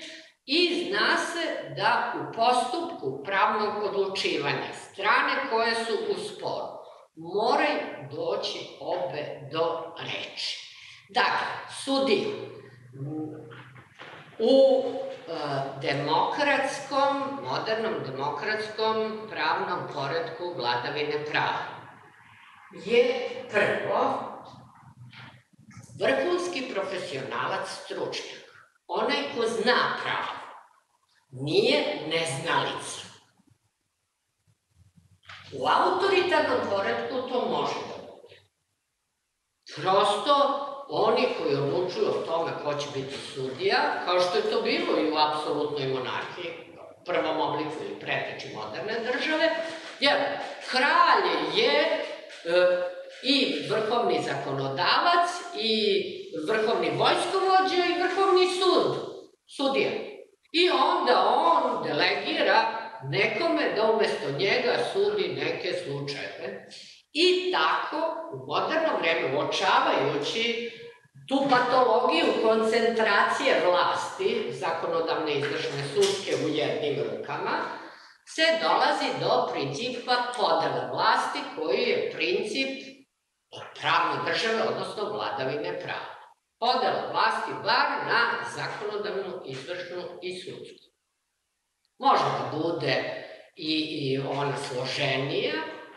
i zna se da u postupku pravnog odlučivanja strane koje su u sporu moraju doći obe do reči. Dakle, sudija u e, demokratskom, modernom demokratskom pravnom poredku vladavine prava je prvo vrhunski profesionalac stručnjak, onaj ko zna pravo, nije neznalica. U autoritarnom poredku to može da bude. Prosto oni koji odlučuju o tome ko će biti sudija, kao što je to bilo i u apsolutnoj monarhiji, prvom obliku ili preteči moderne države, jer kralj je e, i vrhovni zakonodavac, i vrhovni vojskovođa, i vrhovni sud, sudija. I onda on delegira nekome da umesto njega sudi neke slučajeve. I tako, u moderno vreme, uočavajući tu patologiju koncentracije vlasti, zakonodavne, izvršne, sudske u jednim rukama, se dolazi do principa podela vlasti koji je princip pravne države, odnosno vladavine prava. Podela vlasti bar na zakonodavnu, izvršnu i sudsku. Može da bude i, i ona složenija,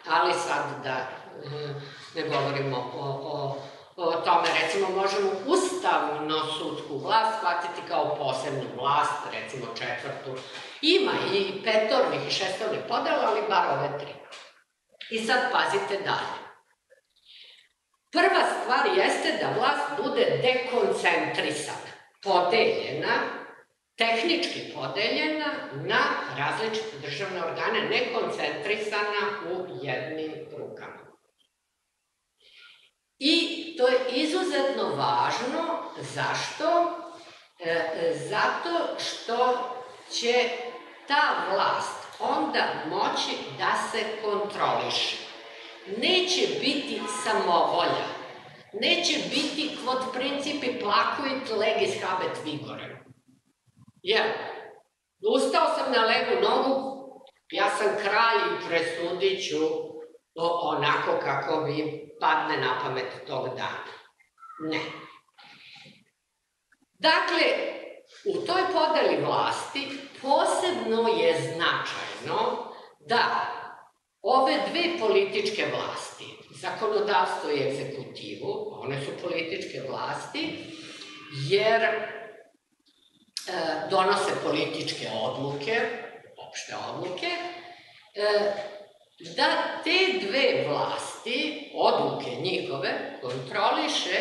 ali sad da eh, ne govorimo o, o o tome, recimo, možemo ustavno sudsku vlast shvatiti kao posebnu vlast, recimo četvrtu. Ima i petornih i šestornih podela, ali bar ove tri. I sad pazite dalje. Prva stvar jeste da vlast bude dekoncentrisana, podeljena, tehnički podeljena na različite državne organe, nekoncentrisana u jednim rukama. I to je izuzetno važno, zašto? E, zato što će ta vlast onda moći da se kontroliše. Neće biti samovolja, neće biti kvot principi plakuit legis habet vigore. Jer, ustao sam na levu nogu, ja sam kralj i presudit ću onako kako mi padne na pamet tog dana. Ne. Dakle, u toj podeli vlasti posebno je značajno da ove dve političke vlasti, zakonodavstvo i egzekutivu, one su političke vlasti, jer e, donose političke odluke, opšte odluke, e, da te dve vlasti, odluke njihove, kontroliše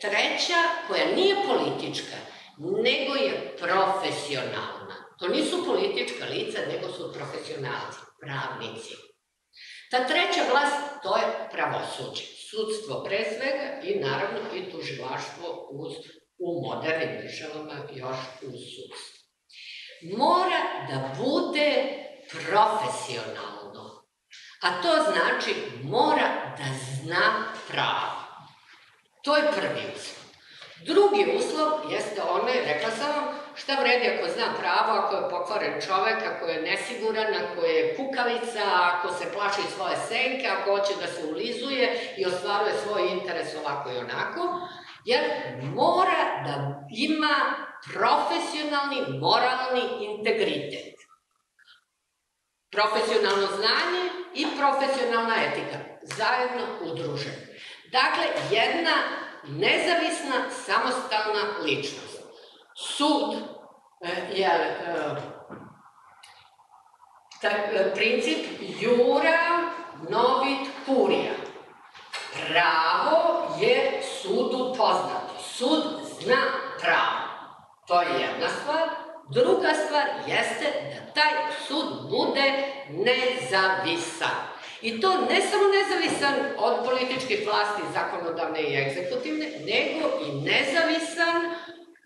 treća koja nije politička, nego je profesionalna. To nisu politička lica, nego su profesionalci, pravnici. Ta treća vlast, to je pravosuđe. Sudstvo pre svega i naravno i tužilaštvo uz, u modernim državama još uz sudstvo. Mora da bude profesionalno. A to znači mora da zna pravo. To je prvi uslov. Drugi uslov jeste onaj, rekla sam vam, šta vredi ako zna pravo, ako je pokvaren čovek, ako je nesiguran, ako je kukavica, ako se plaši svoje senke, ako hoće da se ulizuje i ostvaruje svoj interes ovako i onako, jer mora da ima profesionalni, moralni integritet. Profesionalno znanje i profesionalna etika, zajedno udružene. Dakle, jedna nezavisna, samostalna ličnost. Sud e, je e, taj princip jura novit kurija. Pravo je sudu poznato. Sud zna pravo. To je jedna stvar. Druga stvar jeste da taj sud bude nezavisan. I to ne samo nezavisan od političkih vlasti, zakonodavne i egzekutivne, nego i nezavisan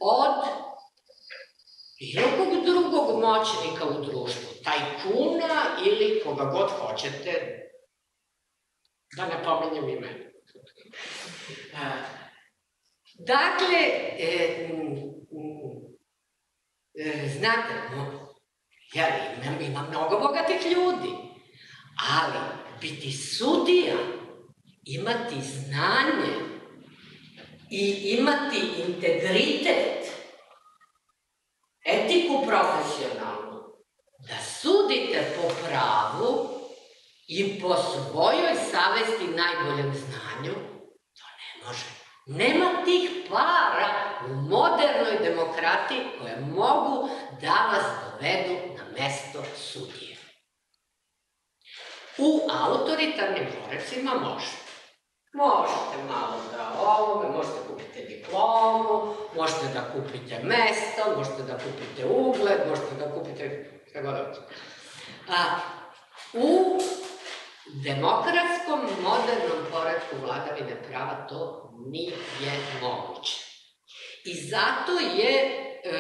od bilo kog drugog moćnika u društvu, tajkuna ili koga god hoćete, da ne pominjem ime. Dakle, e, znate, no, ja imam, imam mnogo bogatih ljudi, ali biti sudija, imati znanje i imati integritet, etiku profesionalnu, da sudite po pravu i po svojoj savesti najboljem znanju, to ne može. Nema tih para u modernoj demokratiji koje mogu da vas dovedu na mesto sudije. U autoritarnim porecima može. Možete malo da ovome, možete kupite diplomu, možete da kupite mesto, možete da kupite ugled, možete da kupite šta god A, u demokratskom, modernom poredku vladavine prava to nije moguće. I zato je, e,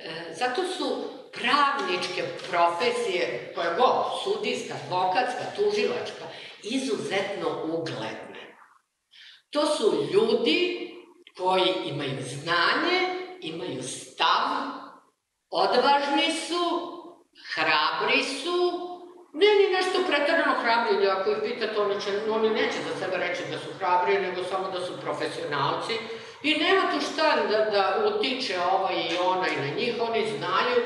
e, zato su pravničke profesije, koja god, sudijska, advokatska, tužilačka, izuzetno ugledne. To su ljudi koji imaju znanje, imaju stav, odvažni su, hrabri su, ne ni nešto pretarano hrabri, ako ih pitate, oni, će, oni neće za sebe reći da su hrabri, nego samo da su profesionalci. I nema tu šta da, da utiče ovaj i onaj na njih, oni znaju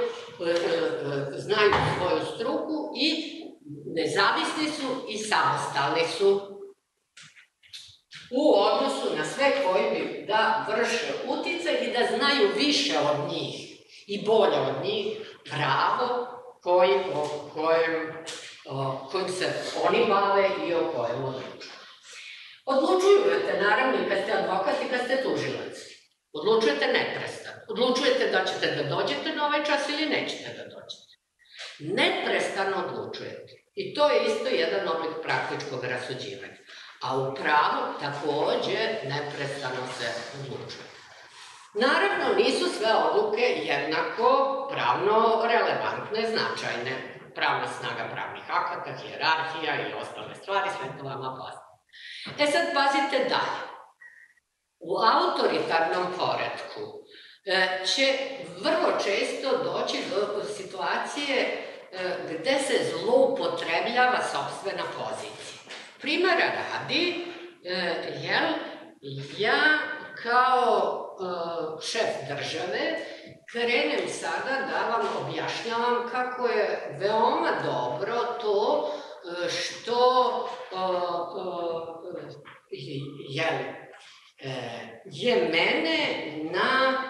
E, e, znaju svoju struku i nezavisni su i samostalni su u odnosu na sve koji bi da vrše uticaj i da znaju više od njih i bolje od njih pravo koji, o kojem, o, kojim se oni bave i o kojem odlučuju. Odlučujete naravno i kad ste advokat i kad ste tužilac. Odlučujete neprestano. Odlučujete da ćete da dođete na ovaj čas ili nećete da dođete. Neprestano odlučujete. I to je isto jedan oblik praktičkog rasuđivanja. A u pravu takođe neprestano se odlučuje. Naravno, nisu sve odluke jednako pravno relevantne, značajne. Pravna snaga pravnih akata, hijerarhija i ostale stvari, sve to vama poznaje. E sad, pazite dalje. U autoritarnom poredku e, će vrlo često doći do situacije e, gde se zloupotrebljava sobstvena pozicija. Primera radi, e, jel, ja kao šef države krenem sada da vam objašnjavam kako je veoma dobro to što je, je mene na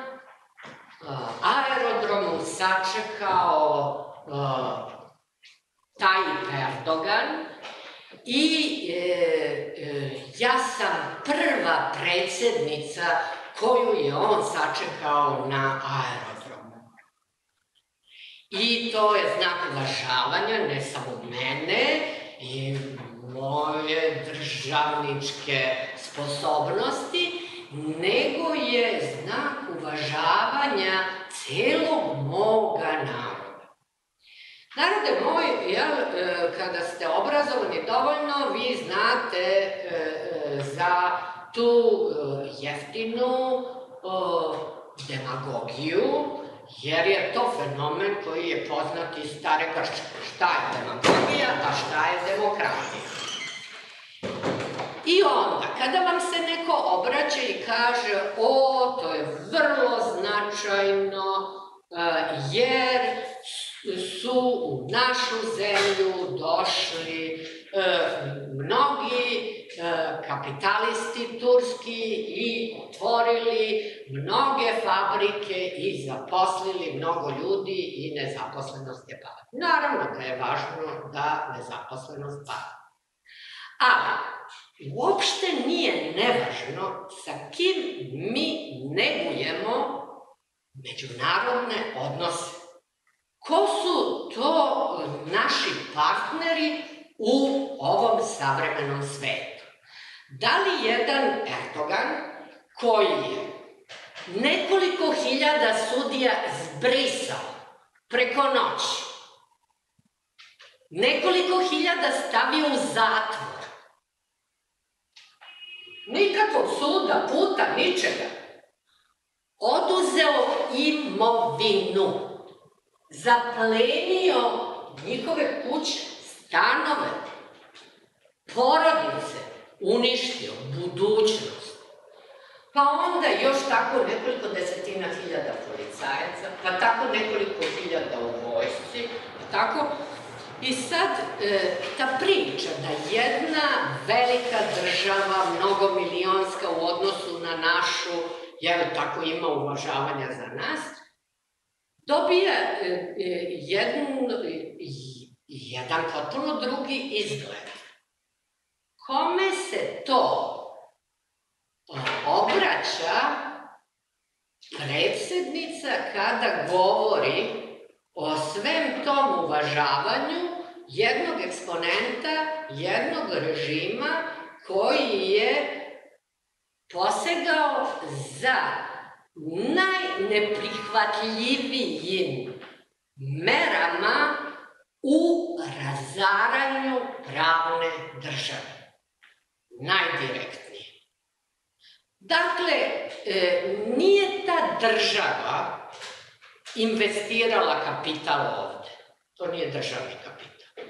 aerodromu sačekao taj Erdogan i e, e, ja sam prva predsednica koju je on sačekao na aerodromu. I to je znak uvažavanja ne samo mene i moje državničke sposobnosti, nego je znak uvažavanja celog moga naroda. Narode moj, jel, e, kada ste obrazovani dovoljno, vi znate e, za tu e, jeftinu demagogiju, jer je to fenomen koji je poznat iz stare Grčke. Šta je demagogija, a šta je demokratija? I onda, kada vam se neko obraća i kaže, o, to je vrlo značajno, e, jer su u našu zemlju došli e, mnogi E, kapitalisti turski i otvorili mnoge fabrike i zaposlili mnogo ljudi i nezaposlenost je pada. Naravno da je važno da nezaposlenost pada. Ali, uopšte nije nevažno sa kim mi negujemo međunarodne odnose. Ko su to naši partneri u ovom savremenom svetu? Da li jedan Erdogan, koji je nekoliko hiljada sudija zbrisao preko noći, nekoliko hiljada stavio u zatvor, nikakvog suda, puta, ničega, oduzeo imovinu, zaplenio njihove kuće, stanove, porodice, uništio budućnost. Pa onda još tako nekoliko desetina hiljada policajaca, pa tako nekoliko hiljada u vojsci, pa tako. I sad, e, ta priča da jedna velika država, mnogomilionska u odnosu na našu, jel tako ima uvažavanja za nas, dobija e, e, jedan potpuno drugi izgled kome se to obraća predsednica kada govori o svem tom uvažavanju jednog eksponenta, jednog režima koji je posegao za najneprihvatljivijim merama u razaranju pravne države najdirektnije. Dakle, e, nije ta država investirala kapital ovde. To nije državni kapital.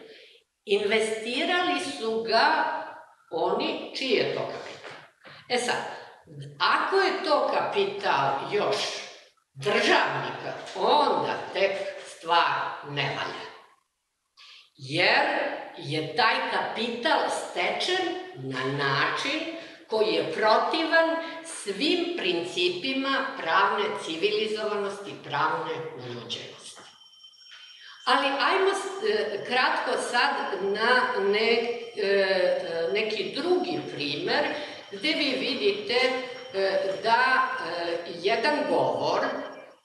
Investirali su ga oni, čiji je to kapital. E sad, ako je to kapital još državnika, onda tek stvar ne valja. Jer je taj kapital stečen na način koji je protivan svim principima pravne civilizovanosti, pravne uljuđenosti. Ali ajmo kratko sad na ne, e, neki drugi primer gde vi vidite e, da e, jedan govor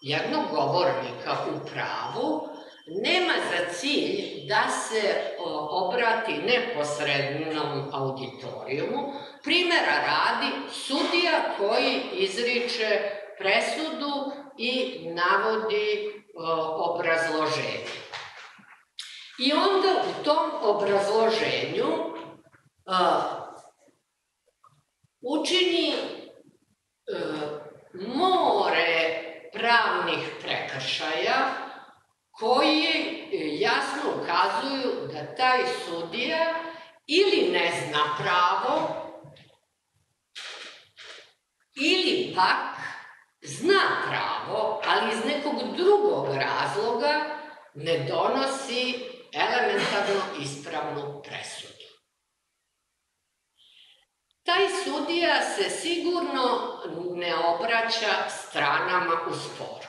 jednog govornika u pravu nema za cilj da se obrati neposrednom auditorijumu, primera radi sudija koji izriče presudu i navodi obrazloženje. I onda u tom obrazloženju učini more pravnih prekršaja koji jasno ukazuju da taj sudija ili ne zna pravo, ili pak zna pravo, ali iz nekog drugog razloga ne donosi elementarno ispravnu presudu. Taj sudija se sigurno ne obraća stranama u sporu.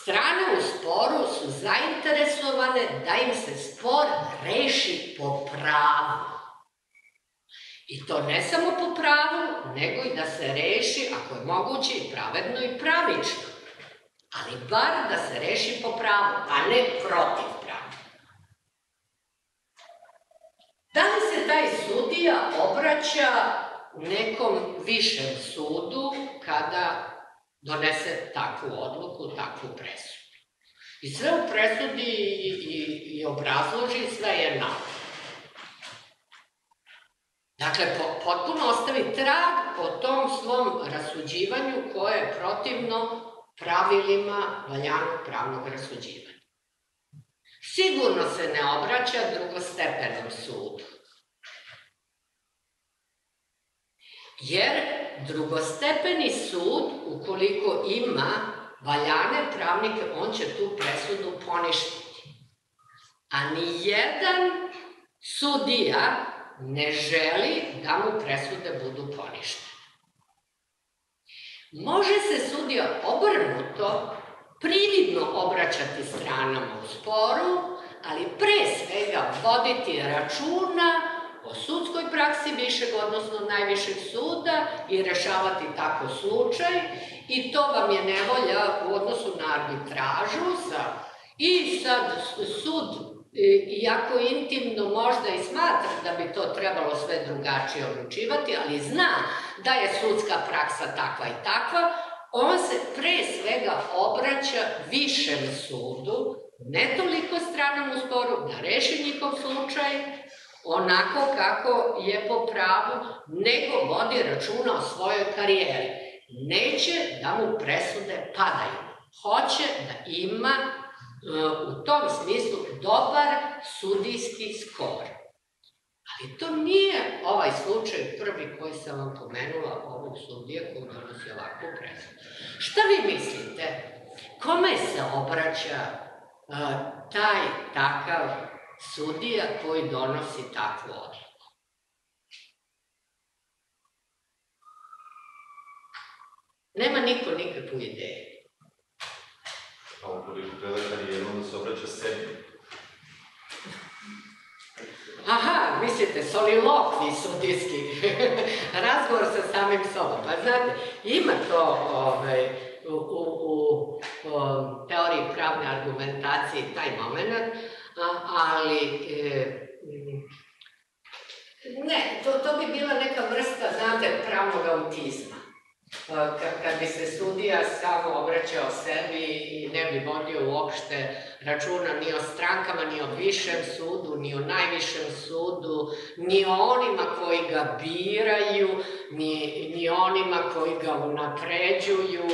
Strane u sporu su zainteresovane da im se spor reši po pravu. I to ne samo po pravu, nego i da se reši, ako je moguće, i pravedno i pravično. Ali bar da se reši po pravu, a ne protiv prava. Da li se taj sudija obraća nekom višem sudu kada donese takvu odluku, takvu presudu? I sve u presudi i, i, i obrazloži, sve je napravo. Dakle, po, potpuno ostavi trag o tom svom rasuđivanju koje je protivno pravilima valjanog pravnog rasuđivanja. Sigurno se ne obraća drugostepenom sudu. Jer drugostepeni sud, ukoliko ima valjane pravnike, on će tu presudu poništiti. A ni jedan sudija ne želi da mu presude budu poništene. Može se sudija obrnuto prividno obraćati stranama u sporu, ali pre svega voditi računa o sudskoj praksi višeg, odnosno najvišeg suda i rešavati tako slučaj. I to vam je nevolja u odnosu na arbitražu sa, i sad sud iako intimno možda i smatra da bi to trebalo sve drugačije odlučivati, ali zna da je sudska praksa takva i takva, on se pre svega obraća višem sudu, ne toliko stranom u sporu, da reši njihov slučaj, onako kako je po pravu, nego vodi računa o svojoj karijeri. Neće da mu presude padaju. Hoće da ima u tom smislu dobar sudijski skor. Ali to nije ovaj slučaj prvi koji sam vam pomenula ovog sudija koji donosi ovakvu presudu. Šta vi mislite? Kome se obraća uh, taj takav sudija koji donosi takvu odluku? Nema niko nikakvu ideju. A ukoliko gleda karijeru, onda se obraća sebi. Aha, mislite, solilokvi sudijski, razgovor sa samim sobom. Pa znate, ima to ovaj, u, u, u, u teoriji pravne argumentacije taj moment, ali e, ne, to, to bi bila neka vrsta, znate, pravnog autizma. Kad bi se sudija samo obraćao sebi i ne bi vodio uopšte računa ni o strankama, ni o višem sudu, ni o najvišem sudu, ni o onima koji ga biraju, ni, ni onima koji ga unapređuju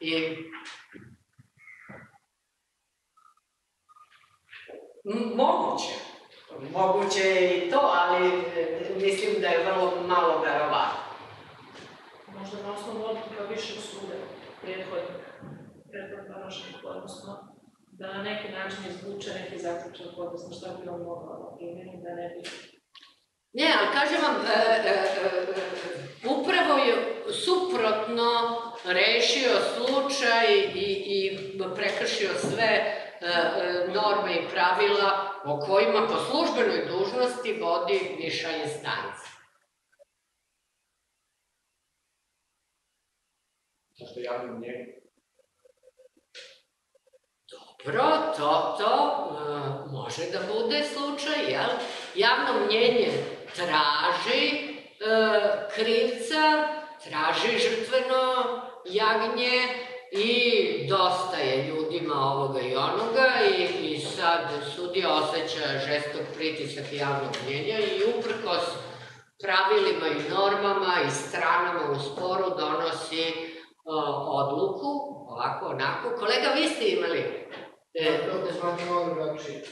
i Moguće. Moguće je i to, ali e, mislim da je vrlo malo verovatno možda na osnovu odluka višeg suda, prethodnika, prethodnog donošenih, odnosno da na neki način izvuče neki zaključak, odnosno šta bi on mogao da primjeni, da ne bi Ne, ali kažem vam, e, e, e, upravo je suprotno rešio slučaj i, i prekršio sve E, e, norme i pravila o kojima po službenoj dužnosti vodi viša instanca. Zašto javno mnjenje? Dobro, to, to uh, može da bude slučaj, jel? Javno mnjenje traži uh, krivca, traži žrtveno jagnje, i dosta je ljudima ovoga i onoga i, i sad sudija osjeća žestok pritisak javnog mnjenja i uprkos pravilima i normama i stranama u sporu donosi uh, odluku, ovako, onako. Kolega, vi ste imali E, da malo drugačije.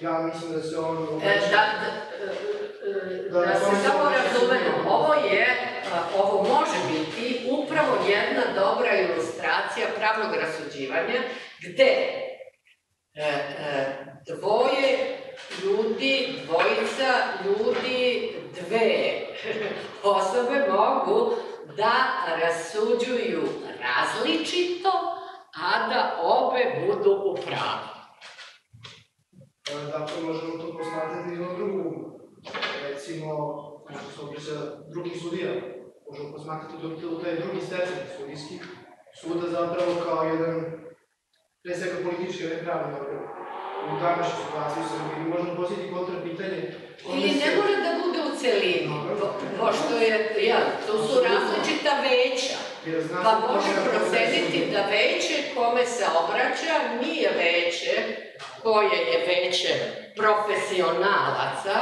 Ja mislim da se on... E, da, da, e, da, da se samo razumemo, ovo je, ovo može biti upravo jedna dobra ilustracija pravnog rasuđivanja, gde e, e, dvoje ljudi, dvojica ljudi, dve osobe mogu da rasuđuju različito, a da obe budu u pravu. Dakle, možemo to posmatrati iz jednog drugog Recimo, možemo se obriša drugih sudija, možemo posmatrati do taj drugi stepen sudijski suda zapravo kao jedan, pre svega politički, ne pravni organ. U današnjoj situaciji u Srbiji možemo posjetiti kontra pitanje Ili ne se... mora da bude u celini, po, pošto je, ja, to su različita veća. Pa može proceniti da veće kome se obraća nije veće koje je veće profesionalaca,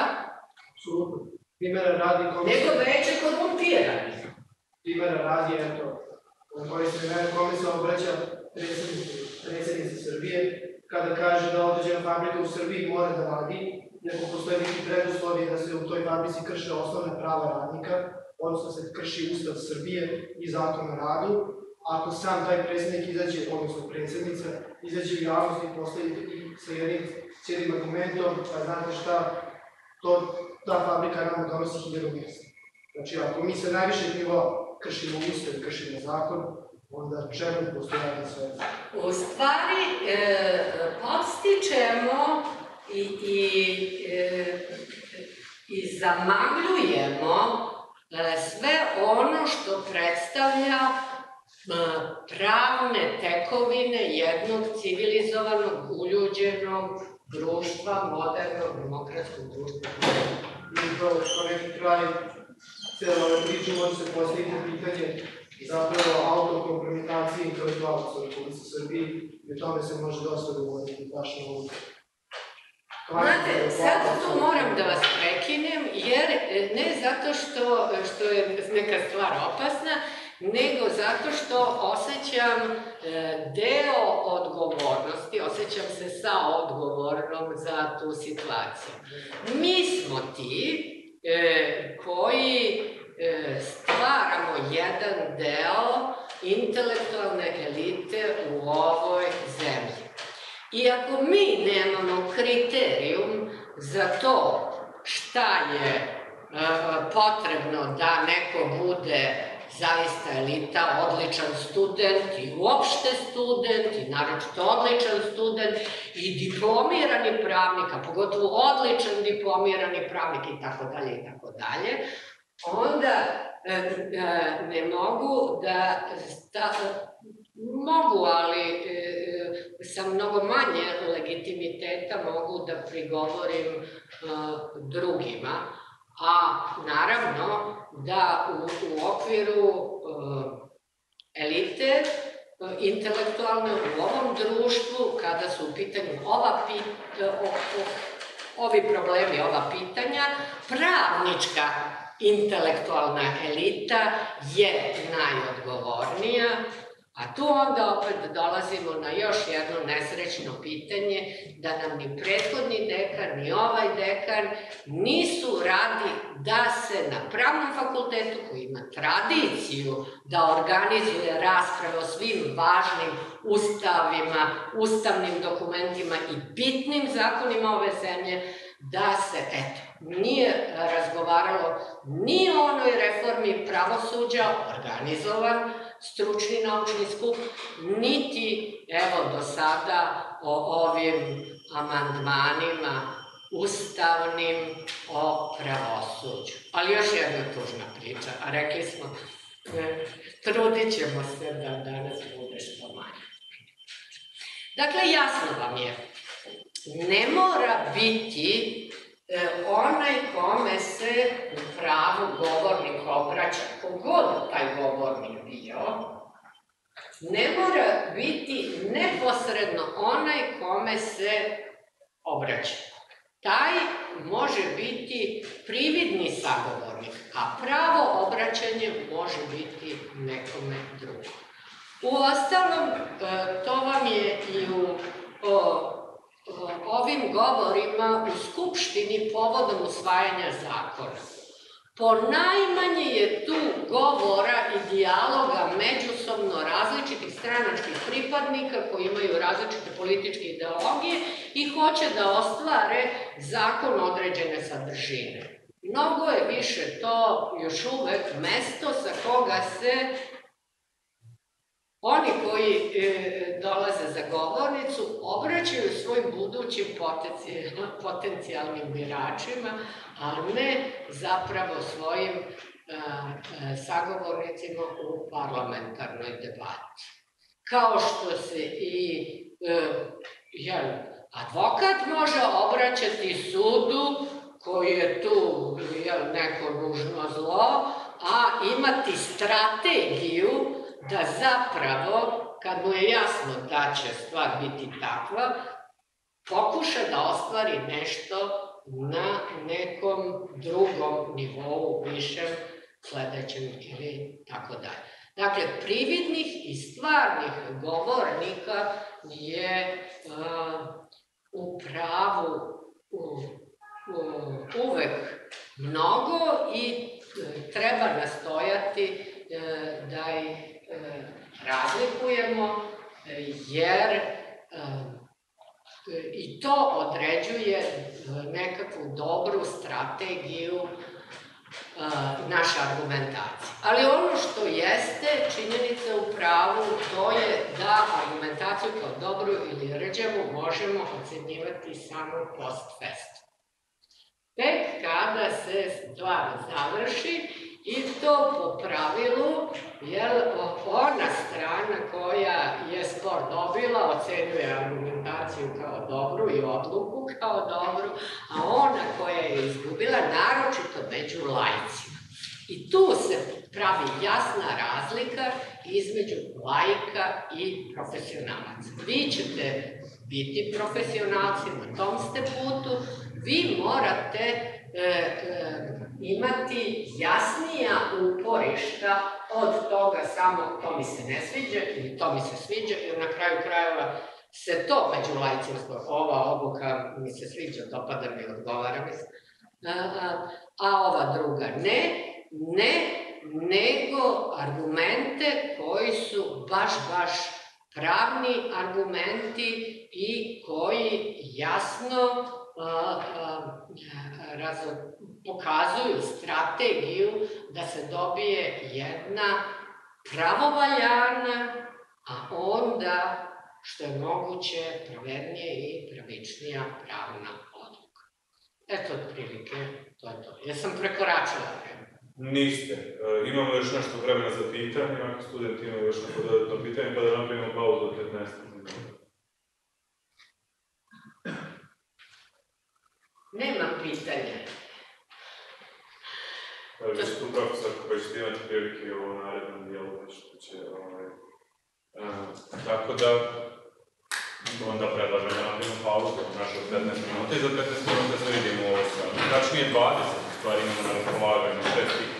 Absolutno. Primera radi kome nego veće korumpirani. Primera radi, eto, koji se ne kome se obraća predsjednica Srbije, kada kaže da određena fabrika u Srbiji mora da radi, nego postoje neki preduslovi da se u toj fabrici krše osnovne prava radnika, odnosno se krši Ustav Srbije i zakon o radu, ako sam taj predsjednik izađe, odnosno predsjednica, izađe u javnost i postavi sa jednim cijelim argumentom, pa znate šta, to, ta fabrika nam donosi hiljadu mjesta. Znači, ako mi se najviše nivoa kršimo Ustav kršimo zakon, onda čemu postojati sve? U stvari, e, podstičemo i, i, e, i zamagljujemo e, sve ono što predstavlja e, pravne tekovine jednog civilizovanog, uljuđenog društva, modernog, demokratskog društva. I upravo kao neki kraj cijela ova priča može se postaviti pitanje zapravo autokompromitacije intelektualaca u Republici Srbiji i o tome se može dosta govoriti baš na ovom Znate, sad tu moram da vas prekinem, jer e, ne zato što, što je neka stvar opasna, nego zato što osjećam e, deo odgovornosti, osjećam se sa odgovornom za tu situaciju. Mi smo ti e, koji e, stvaramo jedan deo intelektualne elite u ovoj zemlji. I ako mi nemamo kriterijum za to šta je e, potrebno da neko bude zaista elita, odličan student i uopšte student i naročito odličan student i diplomirani pravnik, a pogotovo odličan diplomirani pravnik i tako dalje i tako dalje, onda e, e, ne mogu da sta, mogu, ali e, sa mnogo manje legitimiteta mogu da prigovorim drugima. A naravno da u, u okviru uh, elite uh, intelektualne u ovom društvu, kada su u pitanju ova pit, o, ovi problemi, ova pitanja, pravnička intelektualna elita je najodgovornija, A tu onda opet dolazimo na još jedno nesrećno pitanje, da nam ni prethodni dekan, ni ovaj dekan nisu radi da se na pravnom fakultetu, koji ima tradiciju da organizuje rasprave o svim važnim ustavima, ustavnim dokumentima i bitnim zakonima ove zemlje, da se, eto, nije razgovaralo ni o onoj reformi pravosuđa, organizovan, stručni naučni skup, niti, evo, do sada o ovim amandmanima ustavnim o pravosuđu. Ali još jedna tužna priča, a rekli smo E, Trudit ćemo se da danas bude što manje. Dakle, jasno vam je, ne mora biti onaj kome se u pravu govornik obraća, kogod taj govornik bio, ne mora biti neposredno onaj kome se obraća. Taj može biti prividni sagovornik, a pravo obraćanje može biti nekome drugom. U ostalom, e, to vam je i u ovim govorima u Skupštini povodom usvajanja zakona. Po najmanje je tu govora i dijaloga međusobno različitih stranačkih pripadnika koji imaju različite političke ideologije i hoće da ostvare zakon određene sadržine. Mnogo je više to još uvek mesto sa koga se oni koji e, dolaze za govornicu obraćaju svojim budućim potenci- potencijalnim biračima, a ne zapravo svojim e, e, sagovornicima u parlamentarnoj debati. Kao što se i e, jel, advokat može obraćati sudu koji je tu jel, neko nužno zlo, a imati strategiju da zapravo, kad mu je jasno da će stvar biti takva, pokuša da ostvari nešto na nekom drugom nivou, višem, sledećem ili tako dalje. Dakle, prividnih i stvarnih govornika je uh, u pravu uh, uh, uvek mnogo i treba nastojati da ih razlikujemo, jer i to određuje nekakvu dobru strategiju naše argumentacije. Ali ono što jeste činjenica u pravu, to je da argumentaciju kao dobru ili rđavu možemo ocenjivati samo post festum. Tek kada se stvar završi i to po pravilu, jel, ona strana koja je spor dobila ocenjuje argumentaciju kao dobru i odluku kao dobru, a ona koja je izgubila naročito među lajcima. I tu se pravi jasna razlika između lajka i profesionalaca. Vi ćete biti profesionalci, na tom ste putu, vi morate e, e, imati jasnija uporišta od toga samo to mi se ne sviđa ili to mi se sviđa jer na kraju krajeva se to među lajcima ova obuka mi se sviđa, dopada mi, odgovara mi se, a, a, a ova druga ne, ne, nego argumente koji su baš, baš pravni argumenti i koji jasno a, pokazuju strategiju da se dobije jedna pravovaljana, a onda što je moguće pravednije i pravičnija pravna odluka. Eto, otprilike, to je to. Jesam prekoračila vreme? Niste. E, imamo još nešto vremena za pitanje, ako studenti imaju još neko dodatno pitanje, pa da napravimo pauzu od 15 minuta. Nema pitanja. Pa vi ste profesor koji ćete imati prilike i ovo narednom dijelu nešto će, ovaj, uh, tako da onda predlažem da napravimo pauzu naše od 15 minuta i za 15 minuta se vidimo ovo sa, tačnije 20 stvari imamo na raspolaganju, šest